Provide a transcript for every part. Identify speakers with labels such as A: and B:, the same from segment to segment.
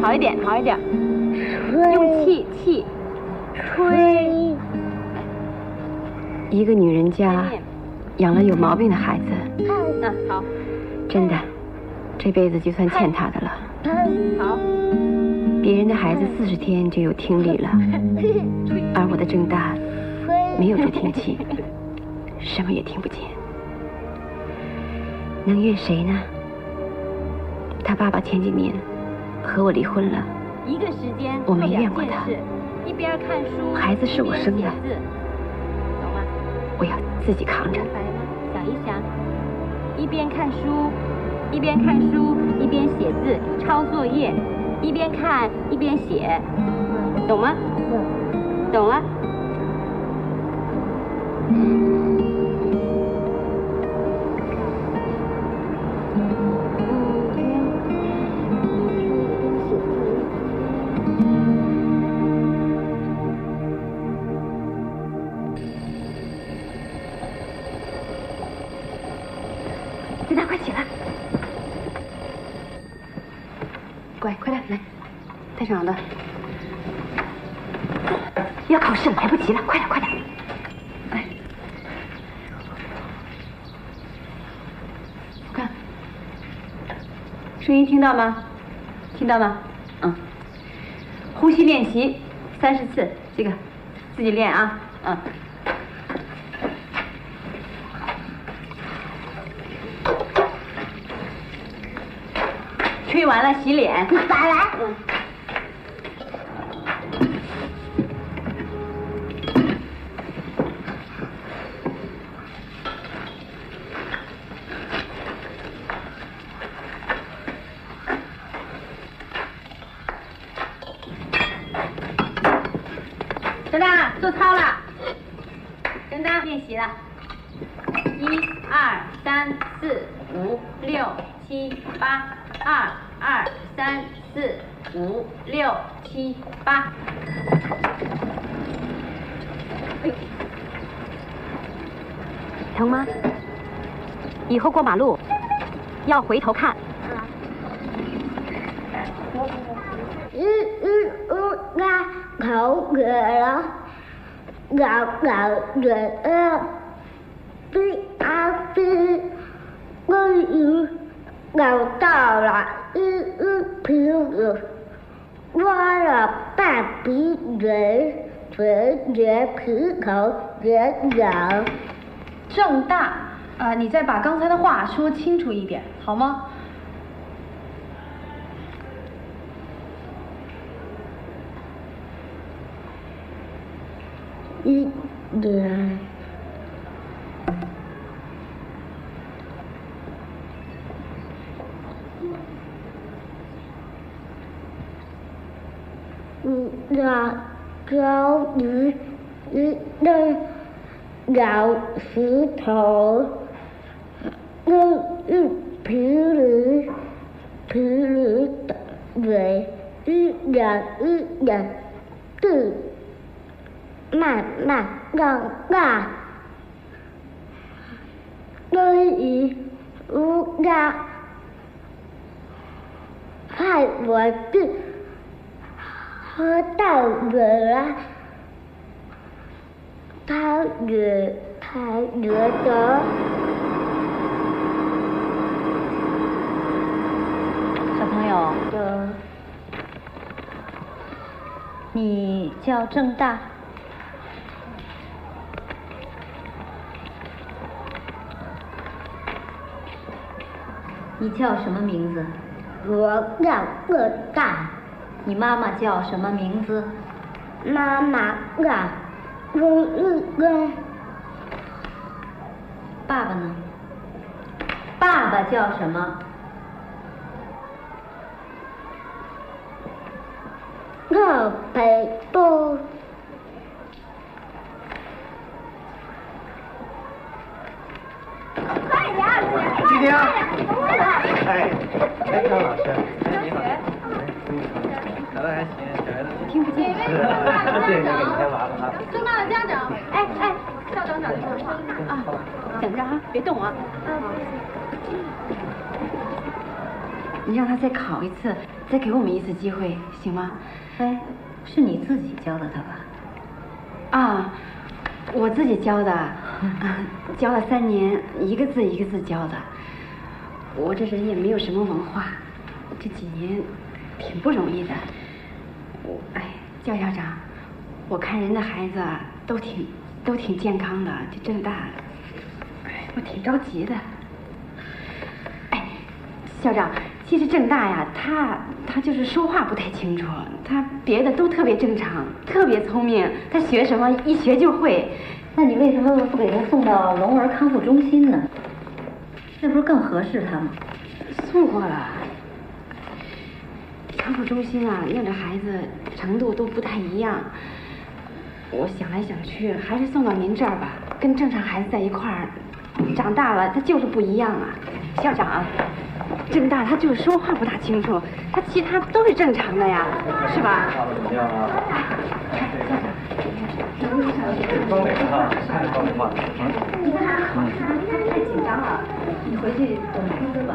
A: 好一点，好一点。用气气吹。
B: 一个女人家养了有毛病的孩子，
A: 嗯好，
B: 真的，这辈子就算欠他的了。
A: 好。
B: 别人的孩子四十天就有听力了，而我的郑大没有助听器，什么也听不见。能怨谁呢？他爸爸前几年和我离婚了，
A: 一个时间
B: 我没怨过他。
A: 一边看书，
B: 孩子是我生的，
A: 懂吗？
B: 我要自己扛着。
A: 想一想，一边看书，一边看书，一边写字抄作业，一边看一边写，懂吗？懂了。
B: 上听到吗？听到吗？嗯。呼吸练习三十次，这个自己练啊，嗯。吹完了洗脸。
C: 来 来。嗯。
A: 做操了，跟大家练习了，一二三四五六七八，二二三四五六七八。
B: 疼吗？以后过马路要回头看。
C: 嗯嗯嗯，饿，口渴了，咬咬嘴，吹吹，终于咬到了，嗯嗯皮子，刮了半边嘴，嘴嘴皮口嘴角，
A: 壮大啊！你再把刚才的话说清楚一点。好吗？
C: 一点嗯那条鱼一个小石头嗯嗯。石头，用一皮驴，皮驴的尾，一两一两，对。慢慢长大，对于无家，害我的喝到了，他也他觉得，
A: 小朋友，你叫郑大。你叫什么名字？
C: 我叫个大。
A: 你妈妈叫什么名字？
C: 妈妈叫钟日根。
A: 爸爸呢？爸爸叫什么？
C: 叫北东。
D: 快点！
E: 今天。哎，哎，张老师，你好，哎，长得还行，小孩子
A: 听不见，
E: 是，谢谢你给添麻烦了。
D: 郑大的家长，哎哎，校长找您说话
A: 啊，等着啊，别动啊。
B: 你让他再考一次，再给我们一次机会，行吗？
A: 哎，是你自己教的他吧？
B: 啊，我自己教的，教了三年，一个字一个字教的。我这人也没有什么文化，这几年挺不容易的。我哎，教校长，我看人的孩子都挺都挺健康的，就这么大，哎，我挺着急的。哎，校长，其实郑大呀，他他就是说话不太清楚，他别的都特别正常，特别聪明，他学什么一学就会。
A: 那你为什么不给他送到聋儿康复中心呢？那不是更合适他吗？
B: 送过了。康复中心啊，那个孩子程度都不太一样。我想来想去，还是送到您这儿吧，跟正常孩子在一块儿，长大了他就是不一样啊。校长，郑大他就是说话不大清楚，他其他都是正常的呀，是吧？
E: 装哪个哈？看装哪个？
A: 你看他考试，你看太紧张了，你回去等通知吧。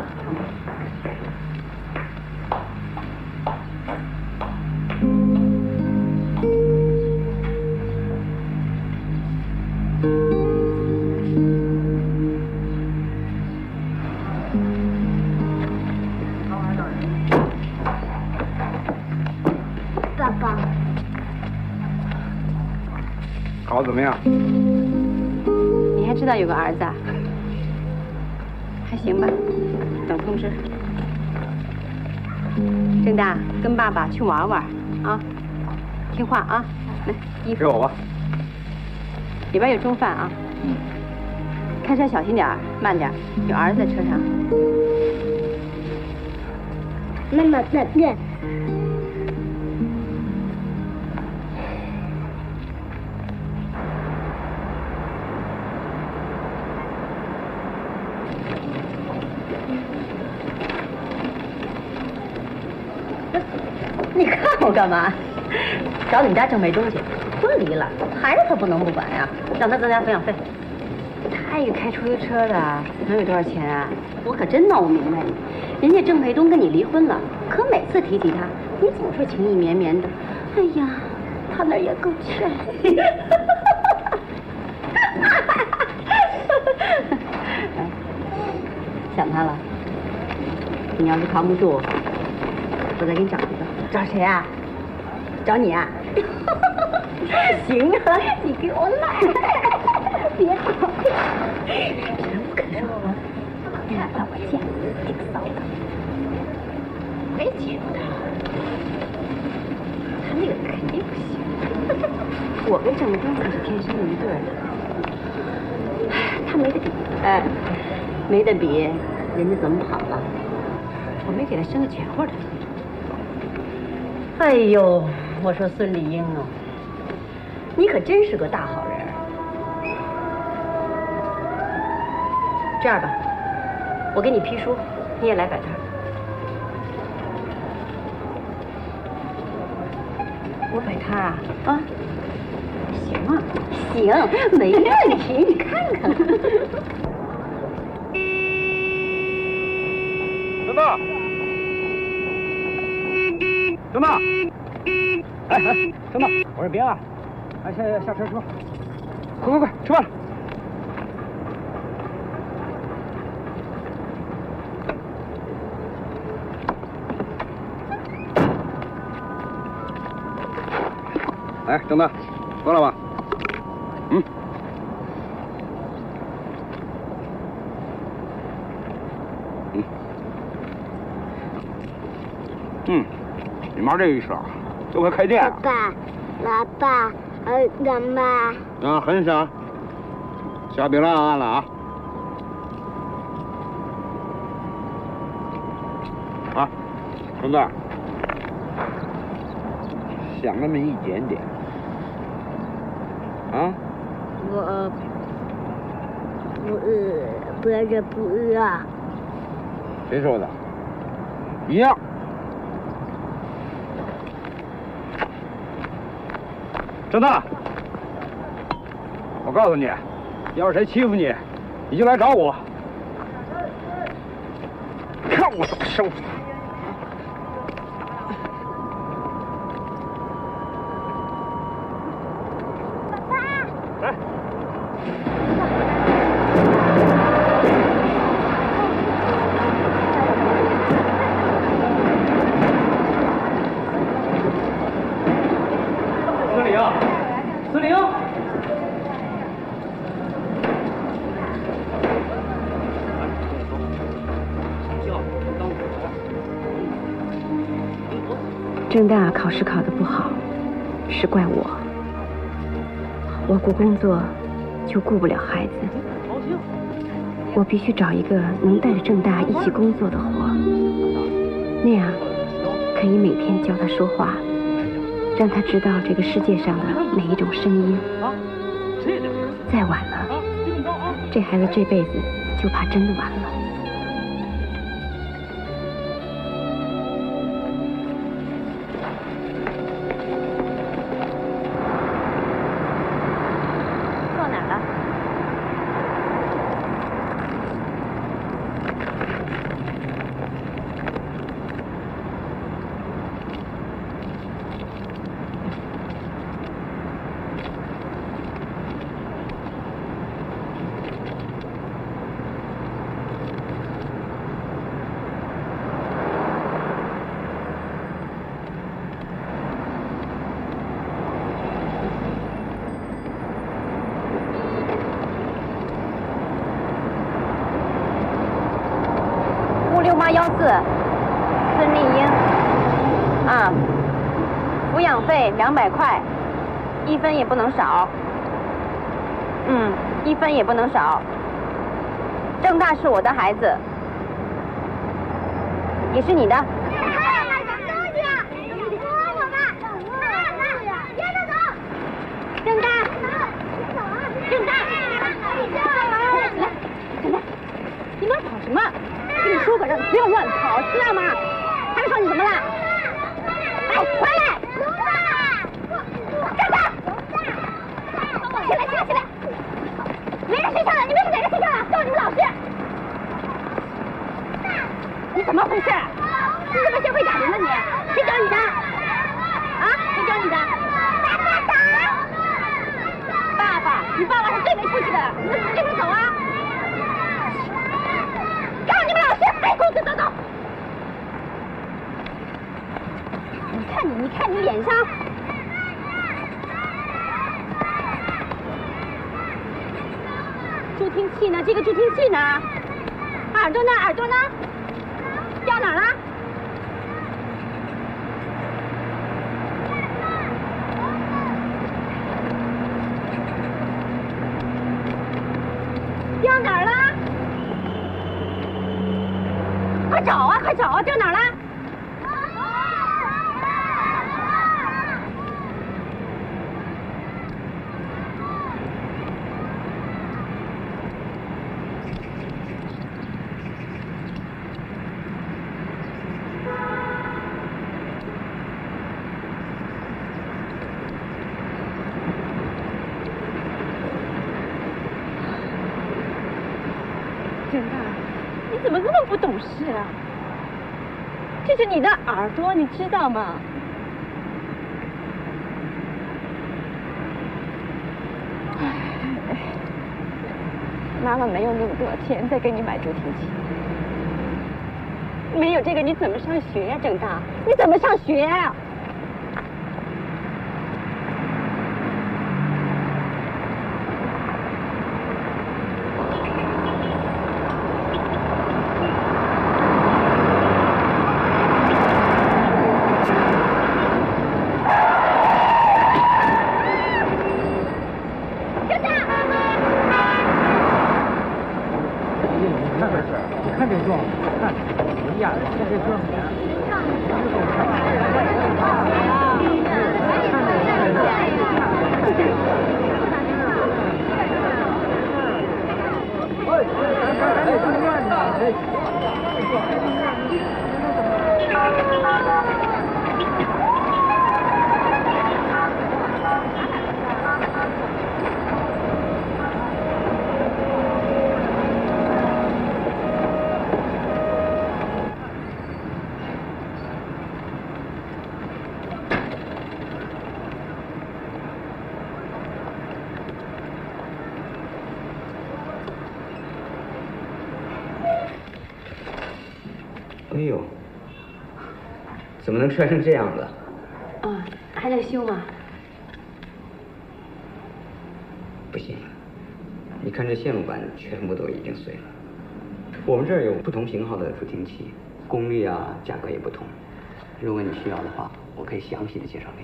E: 考得怎么样？
B: 你还知道有个儿子啊？还行吧，等通知。郑大，跟爸爸去玩玩啊，听话啊，来衣服，
E: 给我吧。
B: 里边有中饭啊。
E: 嗯。
B: 开车小心点儿，慢点儿，有儿子在车上。
C: 妈妈在练。
A: 我干嘛？找你们家郑美东去，婚离了，孩子可不能不管呀，让他增加抚养费。
B: 他一个开出租车的，能有多少钱啊？
A: 我可真闹不明白你，人家郑培东跟你离婚了，可每次提起他，你总是情意绵绵的。哎呀，他那儿也够欠。想他了？你要是扛不住，我再给你找一个。
B: 找谁啊？
A: 找你啊？行啊，你给我来，别跑，人不肯说话，看到我见挺骚的，
B: 没见过他，他那个肯定不行。我跟郑东可是天生一对的，他没得比。
A: 哎，没得比，人家怎么跑了？
B: 我没给他生个全乎的。
A: 哎呦，我说孙丽英啊，你可真是个大好人。这样吧，我给你批书，你也来摆摊。
B: 我摆摊啊？
A: 啊，
B: 行啊。
A: 行，没问题，你看看。
E: 郑大，郑大，哎哎，郑大，我是别啊，哎下下车吃，快快快，吃饭了。来，郑大，饿了吧？嗯。嗯。嗯，你妈这一声，都快开店了。
C: 爸，爸爸，呃，干妈？
E: 啊，很少。下饼了按了啊。啊，孙子，想那么一点点。啊？
C: 我不饿，不是不饿。
E: 谁说的？一样。郑大，我告诉你，要是谁欺负你，你就来找我，看我怎么收拾他。
B: 郑大考试考得不好，是怪我。我顾工作，就顾不了孩子。我必须找一个能带着郑大一起工作的活，那样可以每天教他说话，让他知道这个世界上的每一种声音。再晚了，这孩子这辈子就怕真的完了。是我的孩子，也是你的。郑大，郑大，郑大，你们跑什么？跟你说过，让你不要乱跑，知道吗？还说你什么了？哎，回来！站住！起来，起来，起来！没人睡觉了，你们是哪个睡觉了？告你们老师！你怎么回事？你怎么学会打人了？你谁教你的？啊？谁教你的？爸爸打！爸爸，你爸爸是最没出息的，你们跟着走啊！走走走！你看你，你看你脸上，助听器呢？这个助听器呢？耳朵呢？耳朵呢？掉哪了？掉哪儿了？找啊！快找啊！掉哪儿了？郑大，你怎么这么不懂事啊？这是多，你知道吗？妈妈没有那么多钱再给你买助听器，没有这个你怎么上学呀？郑大，你怎么上学呀
E: 这事，你看这状，看，哎呀，看这状。
F: 哎呦，怎么能摔成这样子？
B: 啊，还在修吗？
F: 不行，你看这线路板全部都已经碎了。我们这儿有不同型号的助听器，功率啊、价格也不同。如果你需要的话，
E: 我可以详细的介绍给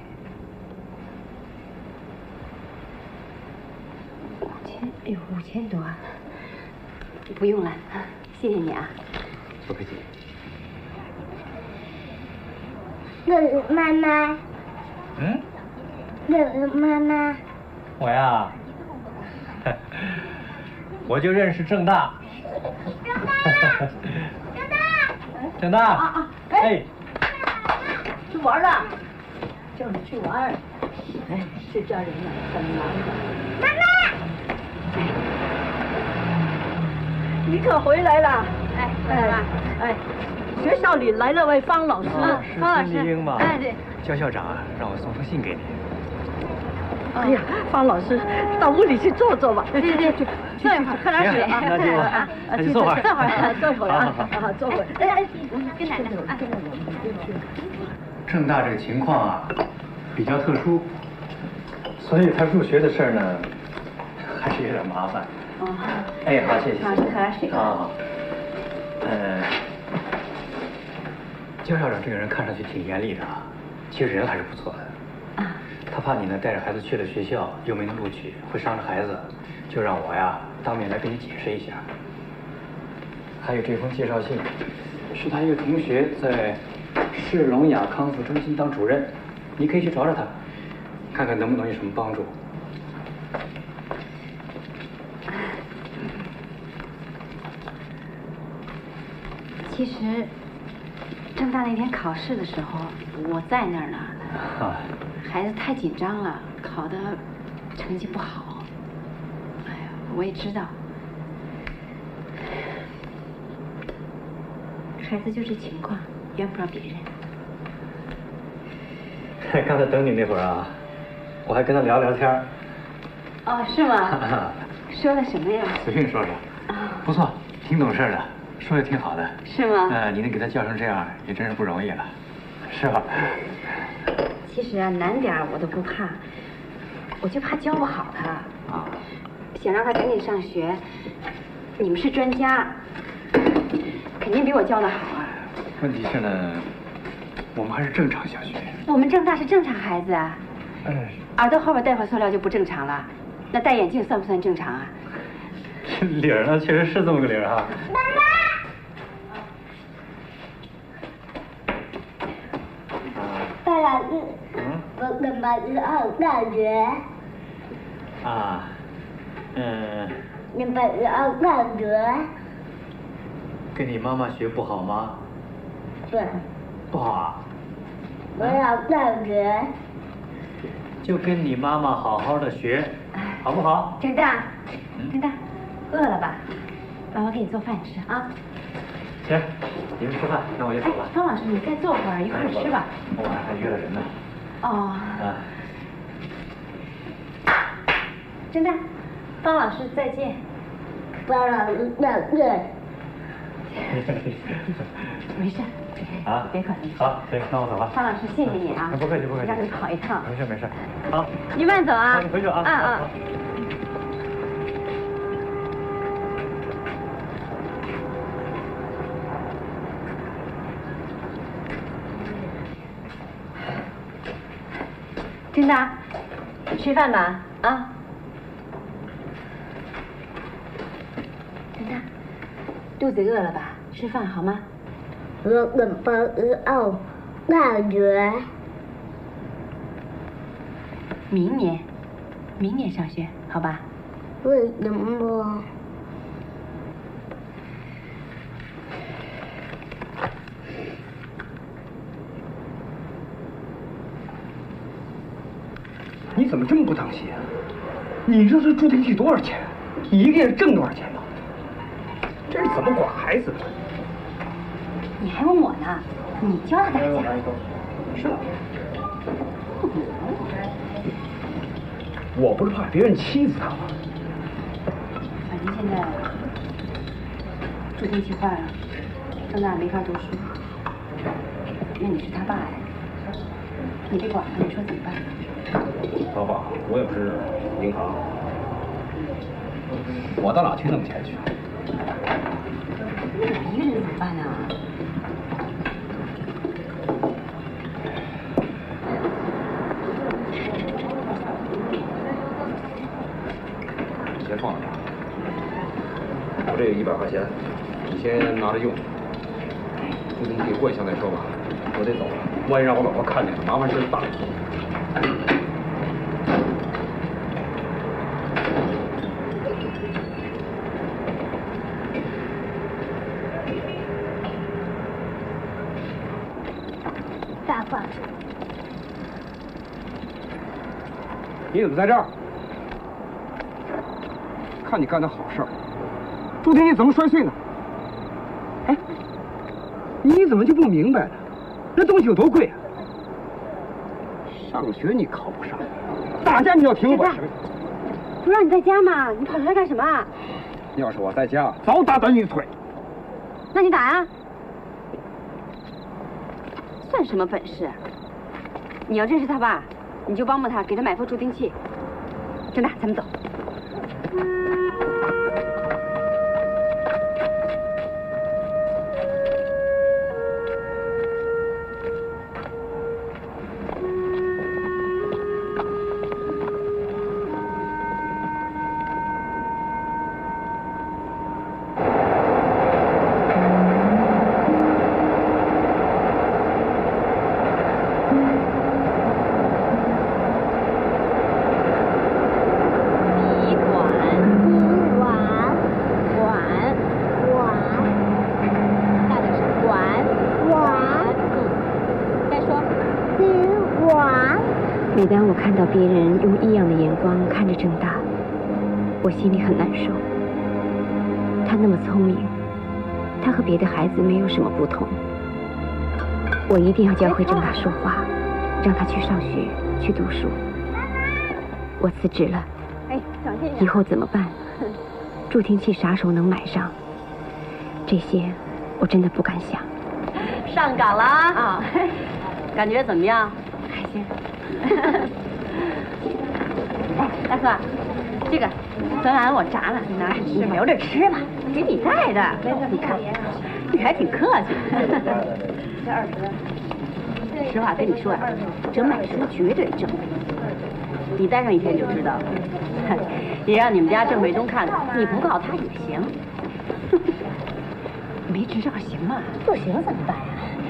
E: 你。
B: 五千，哎呦，五千多，不用了，谢谢你啊。
E: 不客气。
C: 这是妈妈，
E: 嗯，
C: 妈妈。
E: 我呀，我就认识郑大。郑大，郑大，郑大。啊啊！哎，
A: 去玩了，叫你去玩。哎，这家人呢，很忙的。妈妈，你可回来了。
G: 哎，
A: 来了哎，学校里来了位方老师。
E: 是
G: 方老师
E: 孙丽英吗？
G: 哎对。
E: 焦校长啊让我送封信给你。
A: 哎呀，方老师，到屋里去坐坐吧。
G: 对对对，坐一会儿，喝点水
E: 行那就
G: 啊。
E: 那就坐会儿
G: 坐会儿，
A: 坐会儿啊，好，坐会儿。哎哎，
G: 跟奶奶啊。
E: 郑大这个情况啊，比较特殊，所以他入学的事儿呢，还是有点麻烦。
B: 哦，
E: 哎，好，谢谢。
B: 好，你喝点水。
E: 啊，呃，焦校长这个人看上去挺严厉的啊，其实人还是不错的。
B: 啊，
E: 他怕你呢带着孩子去了学校又没能录取，会伤着孩子，就让我呀当面来跟你解释一下。还有这封介绍信，是他一个同学在市聋哑康复中心当主任，你可以去找找他，看看能不能有什么帮助。
B: 其实郑大那天考试的时候，我在那儿呢。
E: 啊，
B: 孩子太紧张了，考的成绩不好。哎呀，我也知道，孩子就这情况，怨不着别人。
E: 刚才等你那会儿啊，我还跟他聊聊天儿。
B: 哦，是吗？说了什么呀？
E: 随便说说，不错，挺懂事的，说的挺好的。
B: 是吗？
E: 呃，你能给他教成这样，也真是不容易了，是吧？
B: 其实啊，难点我都不怕，我就怕教不好他。
E: 啊，
B: 想让他赶紧上学。你们是专家，肯定比我教的好啊。
E: 问题是呢，我们还是正常小学。
B: 我们郑大是正常孩子啊，
E: 哎，
B: 耳朵后边戴块塑料就不正常了，那戴眼镜算不算正常啊？
E: 这理儿呢，确实是这么个理儿哈。
C: 爸老师，
E: 嗯
C: 我跟爸是好感觉，
E: 啊，嗯，
C: 你爸是好感觉，
E: 跟你妈妈学不好吗？
C: 对，
E: 不好啊，
C: 我好感觉，
E: 就跟你妈妈好好的学，好不好？
B: 真的，
E: 嗯
B: 郑大，饿了吧？爸爸给你做饭吃啊。
E: 行，你们吃饭，那我就走
B: 哎
E: 了。，
B: 方老师，你再坐会儿，一块儿吃吧。
E: 我晚上还约了人呢。
B: 哦，
E: 啊，
B: 真的，方老师再见。
C: 爸老师再见。
B: 没事。
E: 啊，
B: 别客气。
E: 好，行，那我走了。
B: 方老师，谢谢你啊。
E: 不客气，不客气。
B: 让你跑一趟。
E: 没事没事。好，
B: 你慢走啊。
E: 好你回去啊。
B: 啊啊。真的，吃饭吧啊。真的，肚子饿了吧？吃饭好吗？
C: 我跟爸是好感觉，
B: 明年，明年上学，好吧？
C: 为什么？
E: 你怎么这么不当心啊？你这助听器多少钱？你一个月挣多少钱吗？这是怎么管孩子的？
B: 你还问我呢？你教他打架？
E: 是吗？我不是怕别人欺负他吗？
B: 反正现在助听器坏了，张大没法读书。那你是他爸呀？你别管了，你说怎么办？
E: 老板我也不知道银行。我到哪去弄钱去。
B: 那我一个人怎么办呢？
H: 你先放着吧我这有一百块钱你先拿着用。这东西过一下再说吧。我得走了万一让我老婆看见了麻烦事就
C: 大了。
H: 你怎么在这儿？看你干的好事儿，助听器怎么摔碎呢？哎，你怎么就不明白呢？那东西有多贵啊？上学你考不上，打架你要挺有本事。
B: 不让你在家吗？你跑出来干什么？啊
H: 要是我在家，早打断你的腿。
B: 那你打呀、算什么本事？你要认识他爸，你就帮帮他，给他买副助听器。真的，咱们走。别人用异样的眼光看着郑大，我心里很难受。他那么聪明，他和别的孩子没有什么不同。我一定要教会郑大说话，让他去上学，去读书。我辞职了，
A: 哎，小心
B: 以后怎么办？助听器啥时候能买上？这些我真的不敢想。
A: 上岗了啊！啊，感觉怎么样？
B: 开心。
A: 哎，大哥，这个昨晚我炸了，你拿着吃吧，留着吃吧，给你带的。你看，你还挺客气。这二十。实话跟你说呀，这买书绝对正。你待上一天就知道了。也让你们家郑卫东看看，你不告他也行。
B: 没执照行吗？
A: 不行怎么办呀？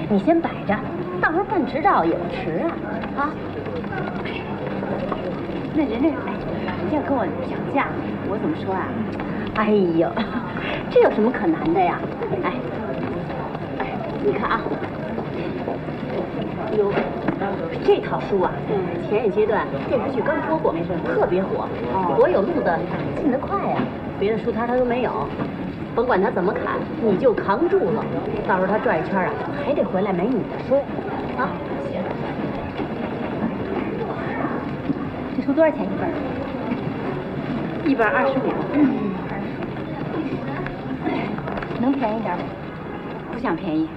A: 你先摆着，到时候办执照也不迟啊！啊，那人家哎要跟我讲价，我怎么说啊？哎呦，这有什么可难的呀？哎，你看啊，有这套书啊，前一阶段电视剧刚播过，特别火，我有路的进得快呀，别的书摊他都没有。甭管他怎么砍，你就扛住了。到时候他转一圈啊，还得回来买你的书啊。行。这书多少钱一本？
B: 一百二十五，
A: 能便宜点吗？
B: 不想便宜。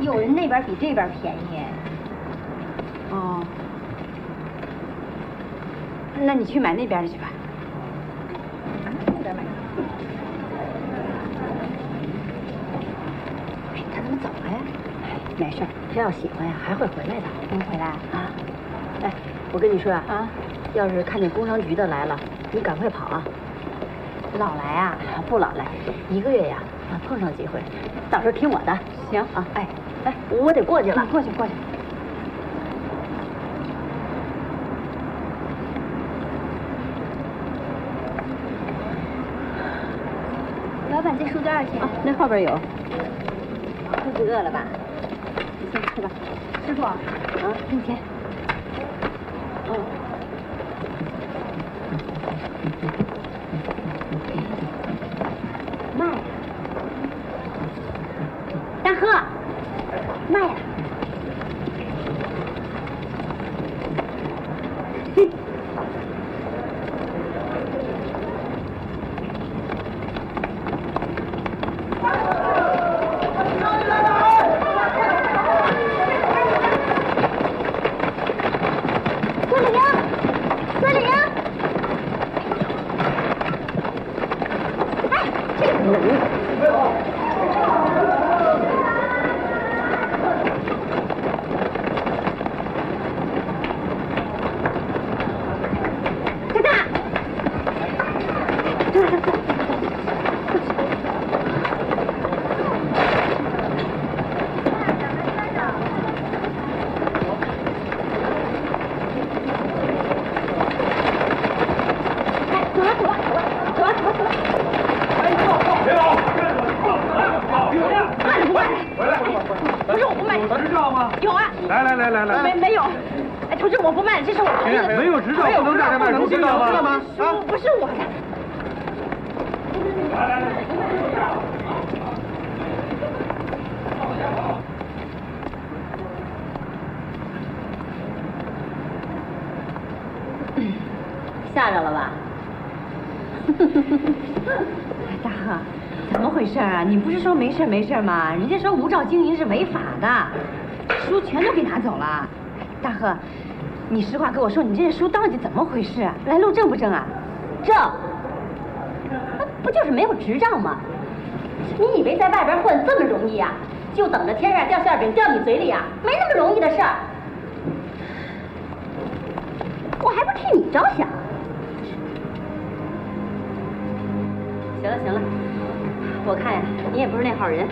A: 有人那边比这边便宜。
B: 哦，那你去买那边的去吧。
A: 这边买。
B: 哎，他怎么走了呀？
A: 没事儿，他要喜欢呀，还会回来的。
B: 能回来？
A: 啊，哎，我跟你说啊，
B: 啊，
A: 要是看见工商局的来了，你赶快跑啊！
B: 老来啊？
A: 不老来，一个月呀，啊碰上几回，到时候听我的。
B: 行
A: 啊，哎哎，我得过去了。
B: 过去过去。
C: 老板，这书多少钱？
A: 啊，那后边有。
C: 肚子饿了吧？
A: 你 先吃吧。
C: 师傅，
A: 啊，
C: 给你钱。
A: 嗯。卖呀！大贺，卖呀！嘿。
C: 孙丽英，孙丽英，哎，这个冷。郑大，郑大，
I: 有执照吗？
J: 有啊。
I: 来来来来来，
J: 没没有。哎，同志，我不卖，这是我同意的。
I: 没有执照不能在这卖书，知道吗？
J: 书不是我的。
I: 来来来。
A: 吓着了吧？
J: 大贺，怎么回事啊？你不是说没事没事吗？人家说无照经营是违法的，书全都给拿走了。大贺，你实话跟我说，你这些书到底怎么回事？来路正不正啊？
A: 正，就是没有执照吗？你以为在外边混这么容易啊？就等着天上掉馅饼掉你嘴里啊？没那么容易的事儿。我还不替你着想。行了行了，我看呀，你也不是那号人，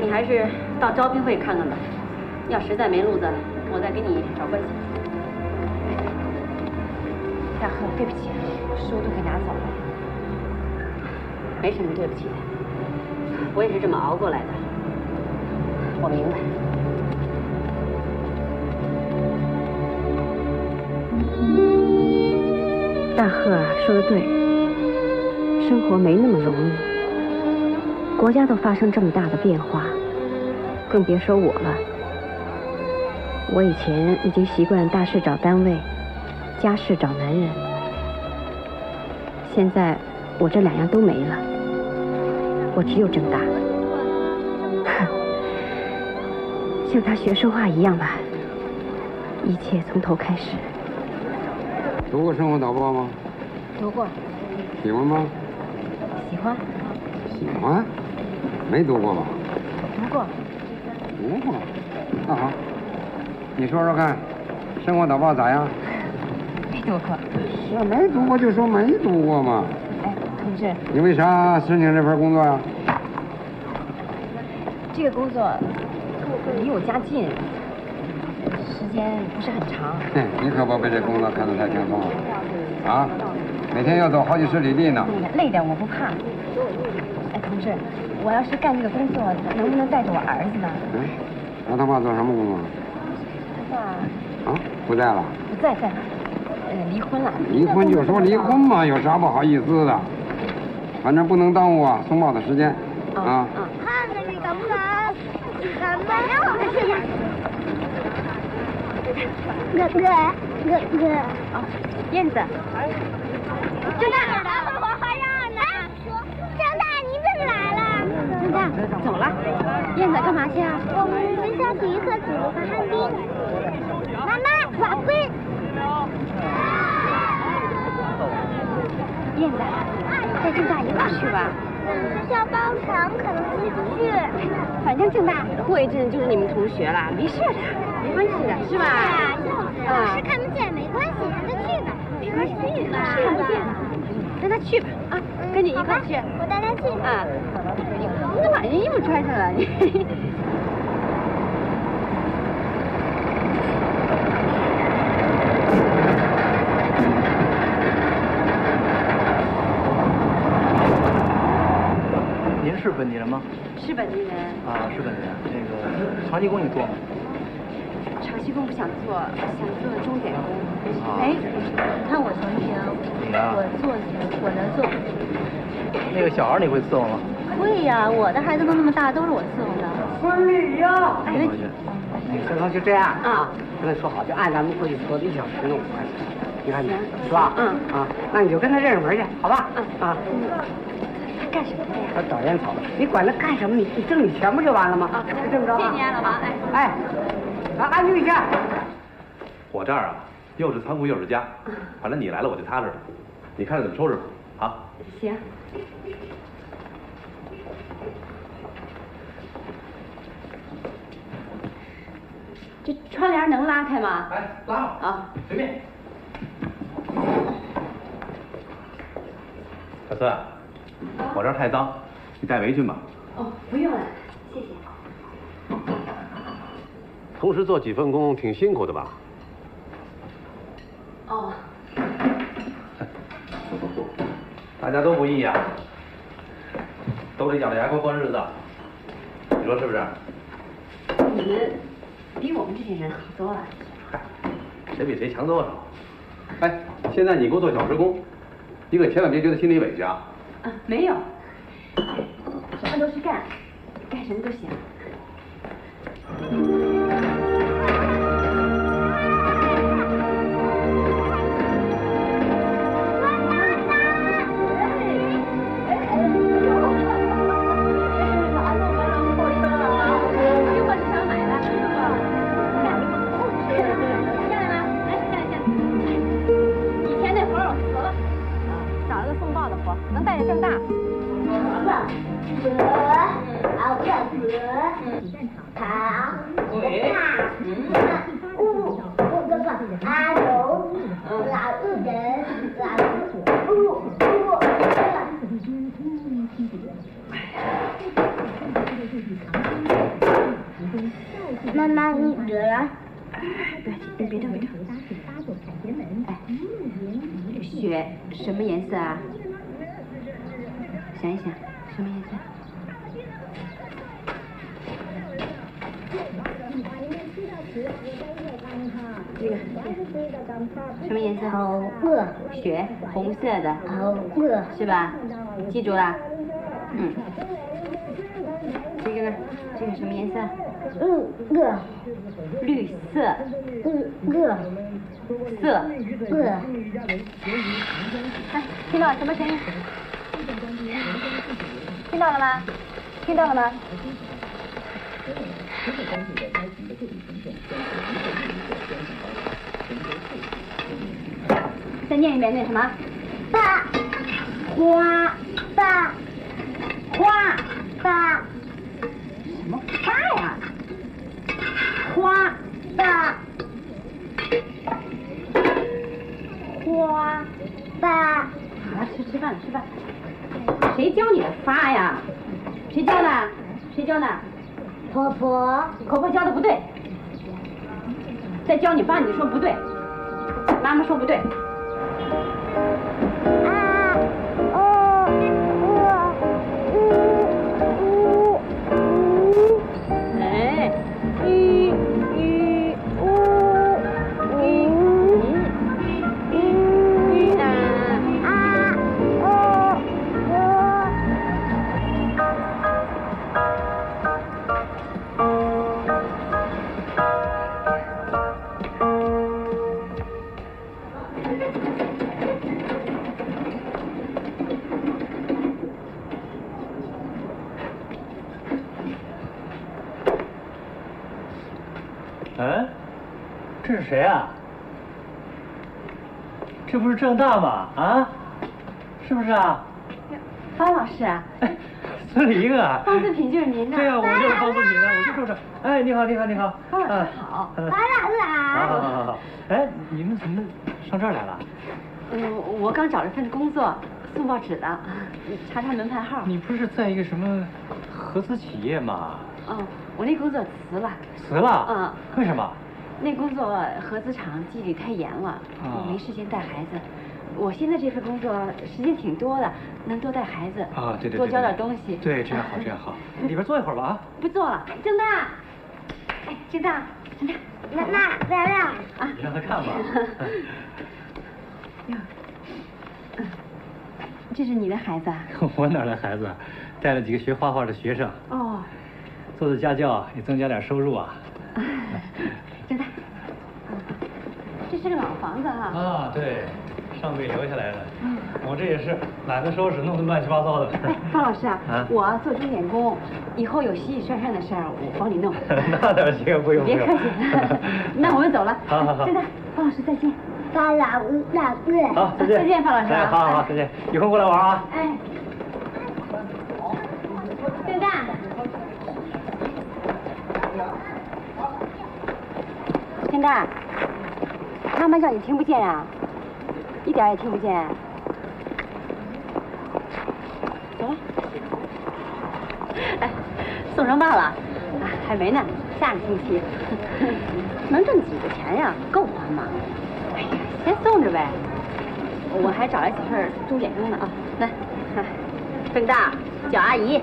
A: 你还是到招聘会看看吧。要实在没路子，我再给你找关系。
J: 大贺，对不起，书都给拿走了。
A: 没什么对不起的，我也是这么熬过来的，我明白。
B: 大贺，说的对，生活没那么容易。国家都发生这么大的变化，更别说我了。我以前已经习惯大事找单位，家事找男人，现在我这两样都没了，我只有郑大了。像他学说话一样吧，一切从头开始。
H: 读过《生活导报》吗？
B: 读过，
H: 喜欢吗？
B: 喜欢，
H: 喜欢。没读过吧？
B: 读过。
H: 读过。那好，你说说看，《生活导报》咋样？
B: 没读过。
H: 是没读过就说没读过嘛。
B: 哎，同志。
H: 你为啥申请这份工作呀？
B: 这个工作离我家近，时间不是很长。
H: 嘿，你可别被这工作看得太轻松了，啊，每天要走好几十里地呢。
B: 累点我不怕。哎，同志，我要是干这个工作，能不能带着我儿子呢？
H: 嗯，那他爸做什么工作？
B: 他爸
H: 啊，不在了。
B: 不在，在，呃，离婚了。
H: 离婚就说离婚嘛，有啥不好意思的？反正不能耽误啊，送报的时间。啊。
C: 看看你敢不敢？敢不敢？让我们试下。哥哥，哥哥。
B: 哦，燕子。
C: 郑大，我还让呢。郑大，你怎么来了？
B: 郑大，走了。燕子干嘛去啊？
C: 我们学校体育课组了个旱冰。妈妈，瓦飞。
B: 燕子，带郑大一块去吧。
C: 学校包场，可能进不去。
B: 反正郑大过一阵就是你们同学了，没事的，没关系的，是吧？
C: 对呀，老师看不见没关系，让他去吧。
B: 没关系，老师看不见，让他去吧，啊，跟你一块去。
C: 我带他去。
B: 啊，你怎么把人衣服穿上了？你。
E: 是本地人吗？
B: 是本地人。
E: 啊，是本地人。那个长期工你做吗？
B: 长期工不想做，想做钟点工。
A: 哎，看我行不行？
E: 你呀
A: 我做行，我能做。
E: 那个小孩你会伺候吗？
A: 会呀，我的孩子都那么大，都是我伺候的。
K: 孙丽英，
E: 回去。
K: 那个小康就这样啊，跟他说好，就按咱们过去说的一小时弄五块钱，你看你是吧？
B: 嗯
K: 啊，那你就跟他认识门去，好吧？
B: 嗯
K: 啊。
B: 他干什么的呀？
K: 他找烟草，你管他干什么？你你挣你钱不就完了吗？啊，就这么着。
A: 谢谢你啊，老王。哎。
K: 哎，来，安静一下。
I: 我这儿啊，又是仓库又是家，反正你来了我就踏实了。你看着怎么收拾吧啊？
B: 行。这窗帘能拉开吗？
I: 哎，拉吧。
B: 啊，
I: 随便。小孙，我这儿太脏，你带围裙吧。
B: 哦，不用了，谢谢。
L: 同时做几份工挺辛苦的吧？
B: 哦，
I: 大家都不易呀，都得咬着牙关过日子，你说是不是？
B: 你们比我们这些人好多了。
M: 谁比谁强多少？
H: 哎，现在你给我做小时工，你可千万别觉得心里委屈啊！
B: 啊，没有，什么都去干，干什么都行。什么颜色？
C: 红色。
B: 雪，红色的。
C: 红色。
B: 是吧？记住了。嗯。这个呢？这个什么颜色？
C: 绿色。
B: 绿色。
C: 绿色。
B: 色。
C: 色。
D: 哎，听到了什么声音？听到了吗？听到了吗？再念一遍那什么？
C: 爸，花，爸，
D: 花，
C: 爸，
D: 什么花呀？
C: 花，爸，
D: 花，
C: 爸。
B: 好了，吃吃饭了，吃饭。谁教你的发呀？谁教的？谁教的？
C: 婆婆。
B: 婆婆教的不对。再教你发，你说不对。妈妈说不对。
C: 啊，嗯，
E: 这是谁啊？这不是郑大吗？啊，是不是啊？
B: 方老师啊，哎
E: 孙林啊。
B: 方思平就是您呐。
E: 对呀、我就是方思平啊，我就住这。哎，你好，你好，你好。
B: 方老师
E: 啊
B: 好。
E: 嗯
C: 爸爸
E: 好好好
C: 好。
E: 好。哎，你们怎么上这儿来了？
B: 嗯，我刚找了份工作，送报纸的，查查门牌号。
E: 你不是在一个什么合资企业吗？
B: 哦，我那工作辞了。
E: 辞了？
B: 嗯。
E: 为什么？
B: 那工作合资厂纪律太严了，
E: 啊
B: 我没时间带孩子。我现在这份工作时间挺多的，能多带孩子，
E: 啊，对对对，
B: 多教点东西。
E: 对，这样好，这样好。里边坐一会儿吧啊。
B: 不坐了，郑大，哎，郑大，郑大，
C: 妈妈，来了。
B: 啊，
E: 你让他看吧。
B: 哟，嗯这是你的孩子啊？
E: 我哪来孩子？带了几个学画画的学生，
B: 哦，
E: 做做家教也增加点收入啊。
B: 郑大，这是个老房子哈。
E: 啊，对，上辈留下来的。
B: 嗯。
E: 我这也是懒得收拾，弄得乱七八糟的。
B: 哎，方老师啊，
E: 啊
B: 我做钟点工，以后有洗洗涮涮的事儿，我帮你弄。
E: 那倒行，不用不用。
B: 别客气，那我们走了。
E: 好好好
B: 郑大，方老师再见。
C: 方老老师。
E: 好，再见。
B: 再见方老师啊
E: 哎好好好，再见。有空过来玩啊。
B: 哎，郑大，郑大，妈妈叫你听不见啊？一点也听不见。走了。哎，送上报了，还没呢，下个星期。能挣几个钱呀？够花吗？哎呀，先送着呗。我还找来几份钟点工呢啊，来，哎郑大叫阿姨。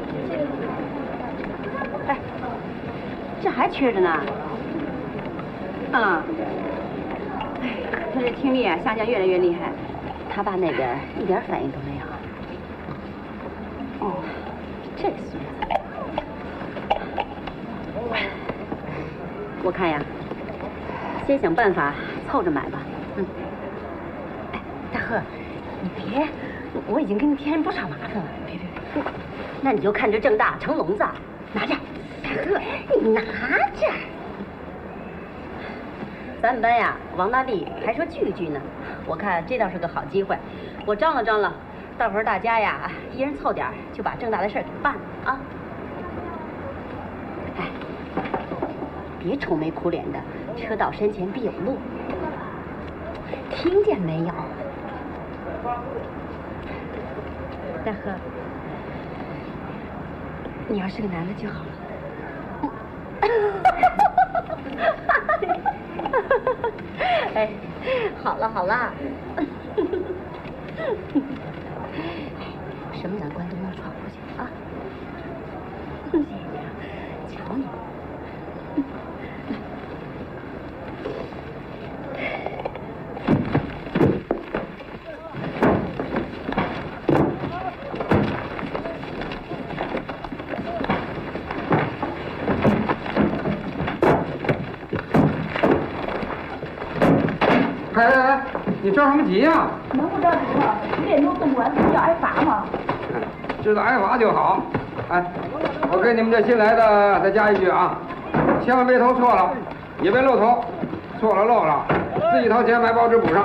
B: 哎，这还缺着呢。啊，哎，他这听力啊下降越来越厉害，他爸那边一点反应都没有。哦，这孙子，我看呀，先想办法凑着买吧。嗯。哎，大贺，你别，我已经给你添不少麻烦了。别别别，那你就看这正大成聋子，拿着。大贺，你拿着。咱们班呀，王大力还说聚一聚呢，我看这倒是个好机会，我张罗张罗，到时候大家呀，一人凑点就把正大的事儿给办了啊。哎，别愁眉苦脸的，车到山前必有路，听见没有？大贺，你要是个男的就好了。啊，哈哈哈哎，好了好了，什么难关都能闯过去啊！谢谢你啊，瞧你。
H: 哎哎哎，你着什么急呀？
C: 能不着急吗？十点钟送不完，不是要挨罚吗？
H: 知 道挨罚就好。哎，我跟你们这新来的再加一句啊，千万别投错了，也别漏投，错了漏了，自己掏钱买报纸补上。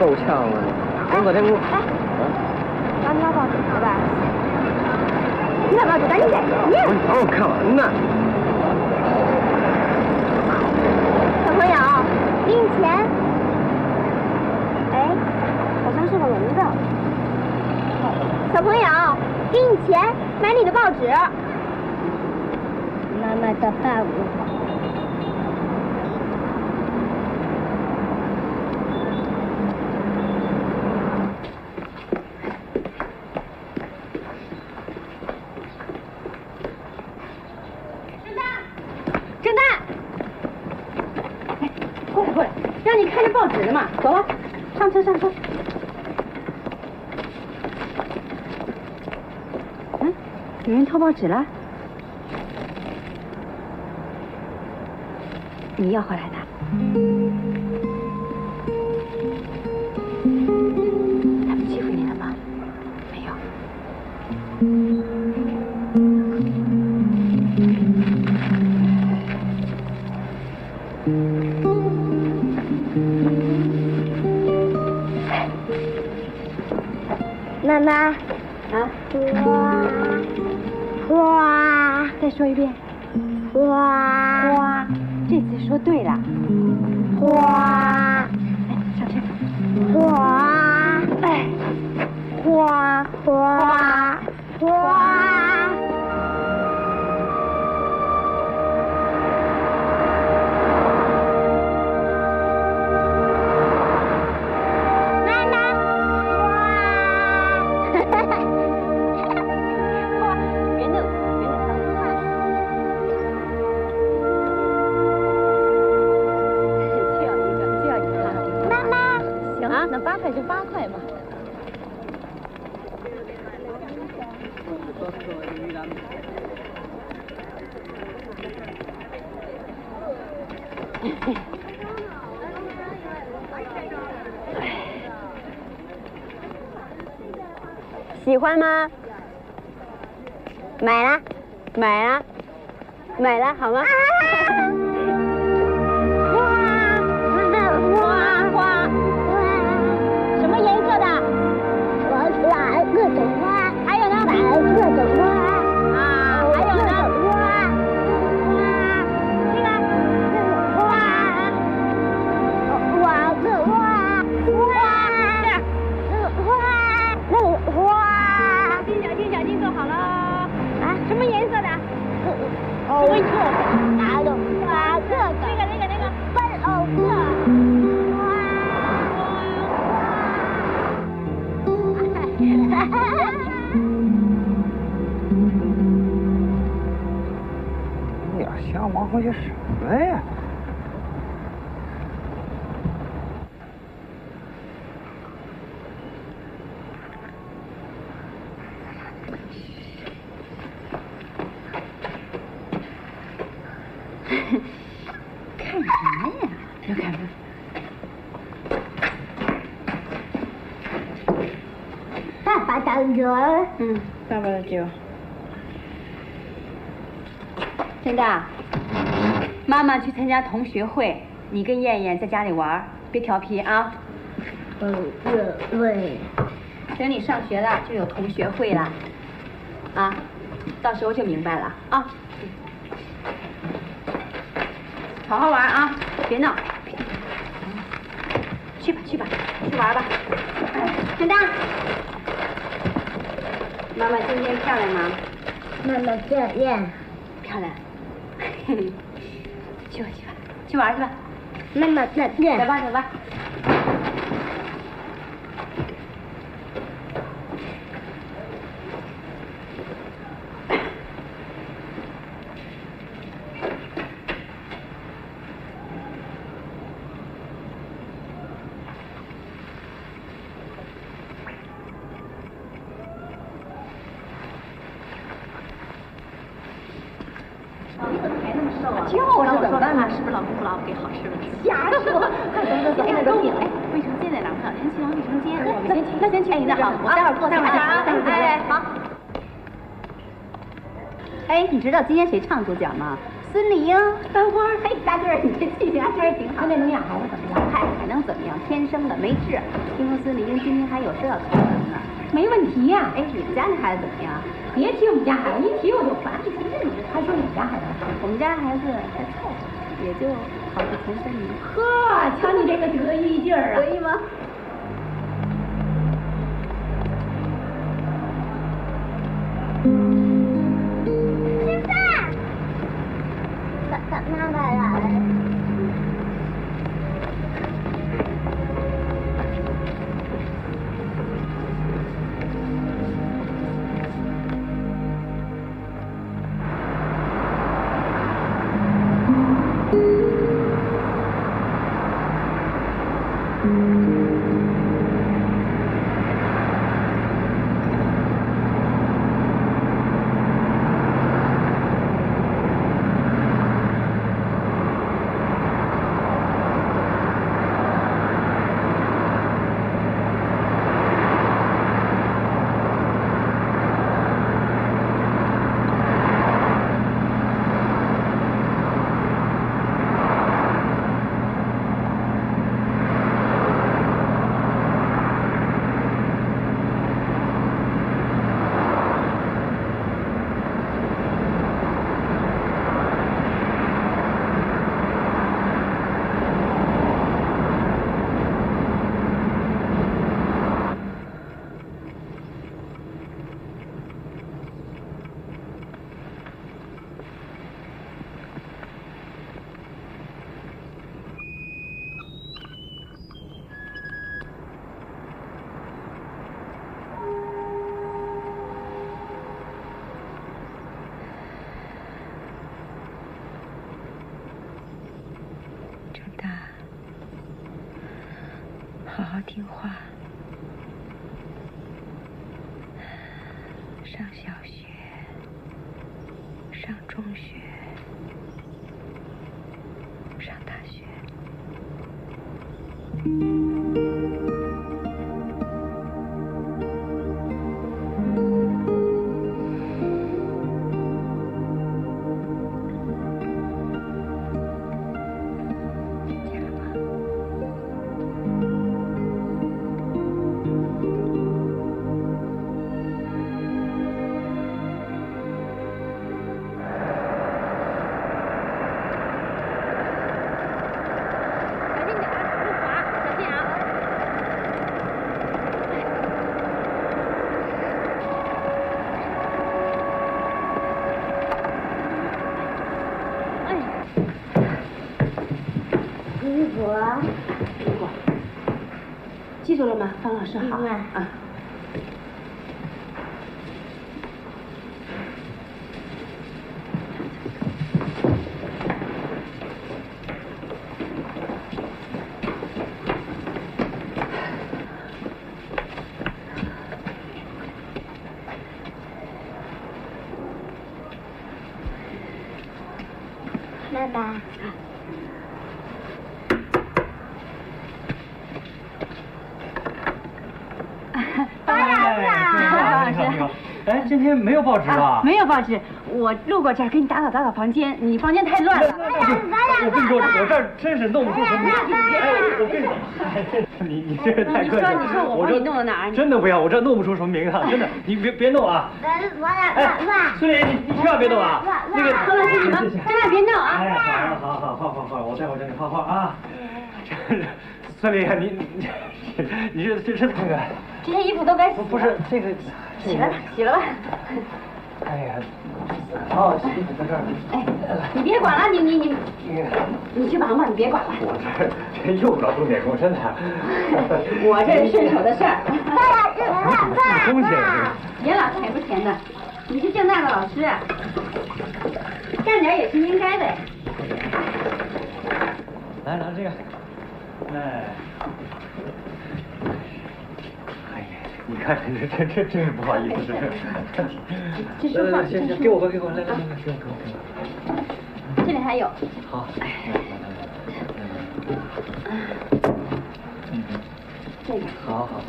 N: 你现在就够呛了。天哥，天哥。
C: 拿拿报纸好吧？你拿报纸，赶紧点。
N: 你等我看完呢。
C: 小朋友，给你钱。哎，好像是个笼子。小朋友，给你钱，买你的报纸。
O: 妈妈的爸爸。
B: 郑丹，哎，过来过来，让你看这报纸呢嘛，走了，上车上车。嗯，有人偷报纸了？你要回来的？嗯，爸爸的酒。真的，妈妈去参加同学会，你跟燕燕在家里玩，别调皮啊。
C: 嗯，对。
B: 等你上学了，就有同学会了，啊，到时候就明白了啊。好好玩啊，别闹。去吧去吧，去玩吧。真的。妈妈今天漂亮吗？
C: 妈妈漂亮。
B: 漂亮。去吧去吧，去玩去吧。
C: 妈妈漂亮。
B: 走吧走吧。
A: 就是怎么办嘛？是不是老公不老给好吃的吃？
P: 瞎说！快走走走，
A: 哎，
P: 那个饼。
A: 哎，卫生间在哪儿？我想先去趟卫生间。
P: 我们先去，那先去。
A: 哎，那好，我待会儿过去。
P: 待会儿啊，待会儿
A: 哎，好。哎，你知道今天谁唱主角吗？孙俪英，班花。嘿，大个儿，你这记性还真是挺好。
P: 那能养孩子怎么样？
A: 嗨，还能怎么样？天生的，没治。听说孙俪英今天还有这可能呢。
P: 没问题呀。
A: 哎，你们家那孩子怎么样？
P: 别提我们家孩子，一提我就烦。一提这你就还说你们家孩子？
A: 我们家孩子还凑合，也就考个前三名。
P: 呵，瞧你这个得意劲儿啊！
A: 得意吗？
B: 老师好啊。
C: 爸爸，
E: 方老师，哎，今天没有报纸吧？
B: 没有报纸，我路过这儿给你打扫打扫房间，你房间太乱了。
E: 我跟你说，我这儿真是弄不出什么。哎，我跟你说，哎 你你这个太客气了。
B: 你说你说我帮你弄到哪儿？
E: 真的不要，我这弄不出什么名堂，真的，你别别弄啊！
C: 我
E: 哎
C: 俩爸，
E: 孙林，你你千万别弄啊！那个，
B: 方老师，你们
E: 谢谢
B: 千万别闹啊！
E: 哎呀，好好好，画画画，我待会儿教你画画啊。真是，孙林，你你你这这这太个，
B: 这些衣服都该洗
E: 不是这个，
B: 洗了吧，洗了吧。
E: 哎呀，好，洗衣服在这儿。
B: 哎，你别管了，你你你
E: 那个，
B: 你去忙吧，你别管了。
E: 我这这用不着钟点工，真的。
B: 我这是顺手的事儿。
C: 爸爸，这爸爸，
E: 工钱
B: 别老甜不闲的，你是正大的老师，干点也是应该的。
E: 来拿这个，哎，你看这这这真是不好意思，这
B: 这说话
E: 来来来，行行，给我吧，给我，来来来，给我给我给我。
B: 这里还有，
E: 好，来来来，嗯，
B: 这个。
E: 好好。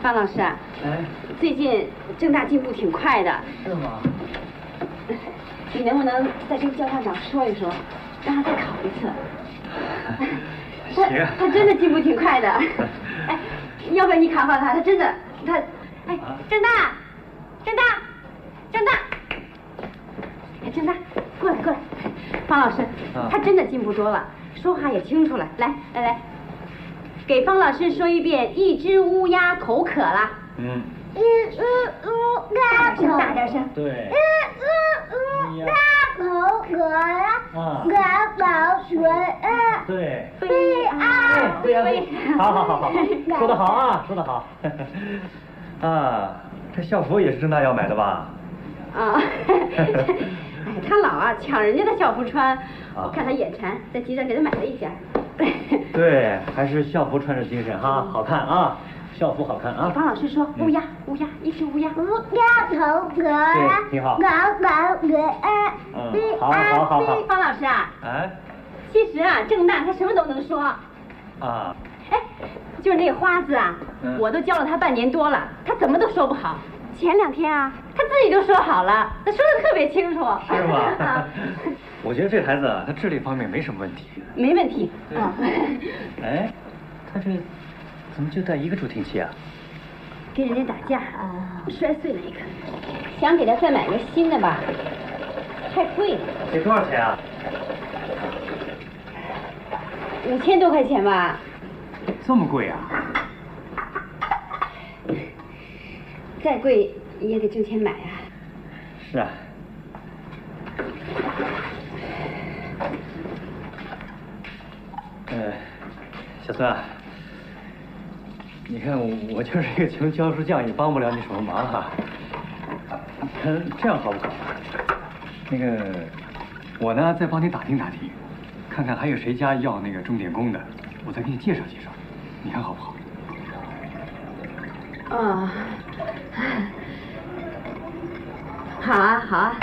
B: 方老师啊，
E: 哎，
B: 最近正大进步挺快的，
E: 是吗？
B: 你能不能再跟教校长说一说，让他再考一次？他
E: 行
B: 他真的进步挺快的。哎，要不然你考考他，他真的他，哎，郑大，郑大，郑大，哎，郑大，过来过来，方老师
E: 啊，
B: 他真的进步多了，说话也清楚了。来来来，给方老师说一遍，一只乌鸦口渴了。
E: 嗯，
C: 一只乌鸦
B: 声，大点声。
E: 对
C: 一。只乌鸦口渴了，
E: 啊
C: 赶跑水儿，
E: 对。
C: 飞啊
E: 对呀，对，好好好好，说得好啊，说得好。啊，这校服也是郑大要买的吧？
B: 啊，哎，他老啊抢人家的校服穿，
E: 啊
B: 我看他眼馋，在集上给他买了一件。
E: 对，还是校服穿着精神哈，好看啊，校服好看啊。
B: 方老师说乌鸦乌鸦，一只乌鸦。
C: 乌鸦口渴了
E: 对，挺好，
C: 赶跑水儿，
E: 嗯
C: 飞
E: 好好好。
B: 方老师啊，
E: 哎，
B: 其实啊，郑大他什么都能说。
E: 啊，
B: 哎，就是那个花子啊，
E: 嗯
B: 我都教了他半年多了，他怎么都说不好。前两天啊，他自己都说好了，他说的特别清楚。
E: 是吗
B: 啊？
E: 我觉得这孩子啊，他智力方面没什么问题。
B: 没问题。
E: 对
B: 啊，
E: 哎，他这怎么就带一个助听器啊？
B: 跟人家打架啊，摔碎了一个，想给他再买个新的吧，太贵了，
E: 得多少钱啊？
B: 五千多块钱吧。
E: 这么贵啊？
B: 再贵也得挣钱买啊。
E: 是啊。呃，小孙啊，你看我就是一个穷教书匠，也帮不了你什么忙哈、你看这样好不好？那个，我呢再帮你打听打听，看看还有谁家要那个钟点工的，我再给你介绍介绍，你看好不好？
B: 啊，好啊，好啊。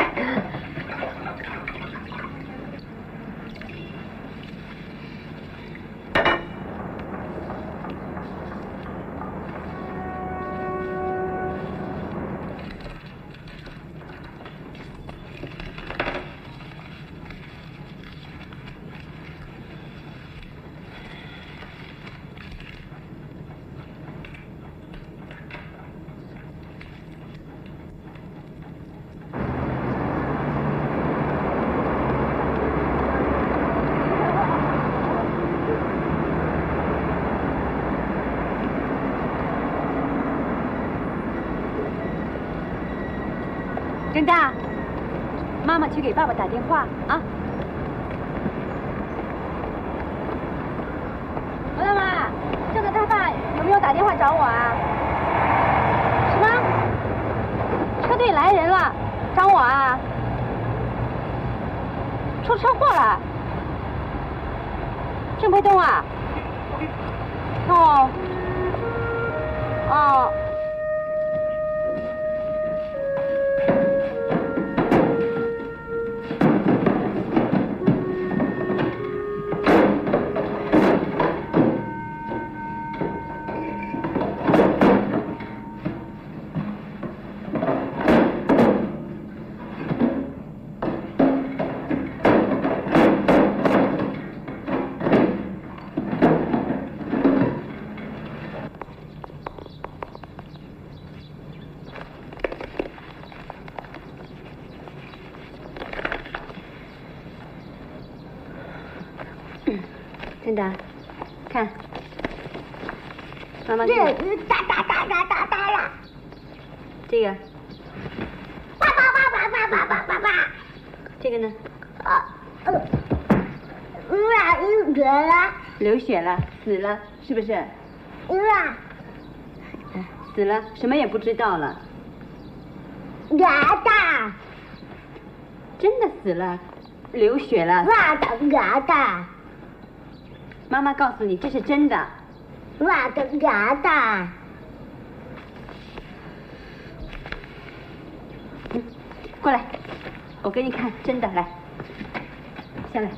B: 真大，妈妈去给爸爸打电话。真的，看，妈妈
C: 这
B: 看
C: 是哒哒哒哒哒哒啦，
B: 这个，
C: 叭叭叭叭叭叭叭叭叭，
B: 这个呢？
C: 啊，呃，哇，流血了，
B: 流血了，死了，是不是？
C: 哇，
B: 死了，什么也不知道了，
C: 嘎哒，
B: 真的死了，流血了。
C: 哇的嘎哒，
B: 妈妈告诉你，这是真的。
C: 哇的嘎哒，
B: 过来，我给你看真的，来，下来。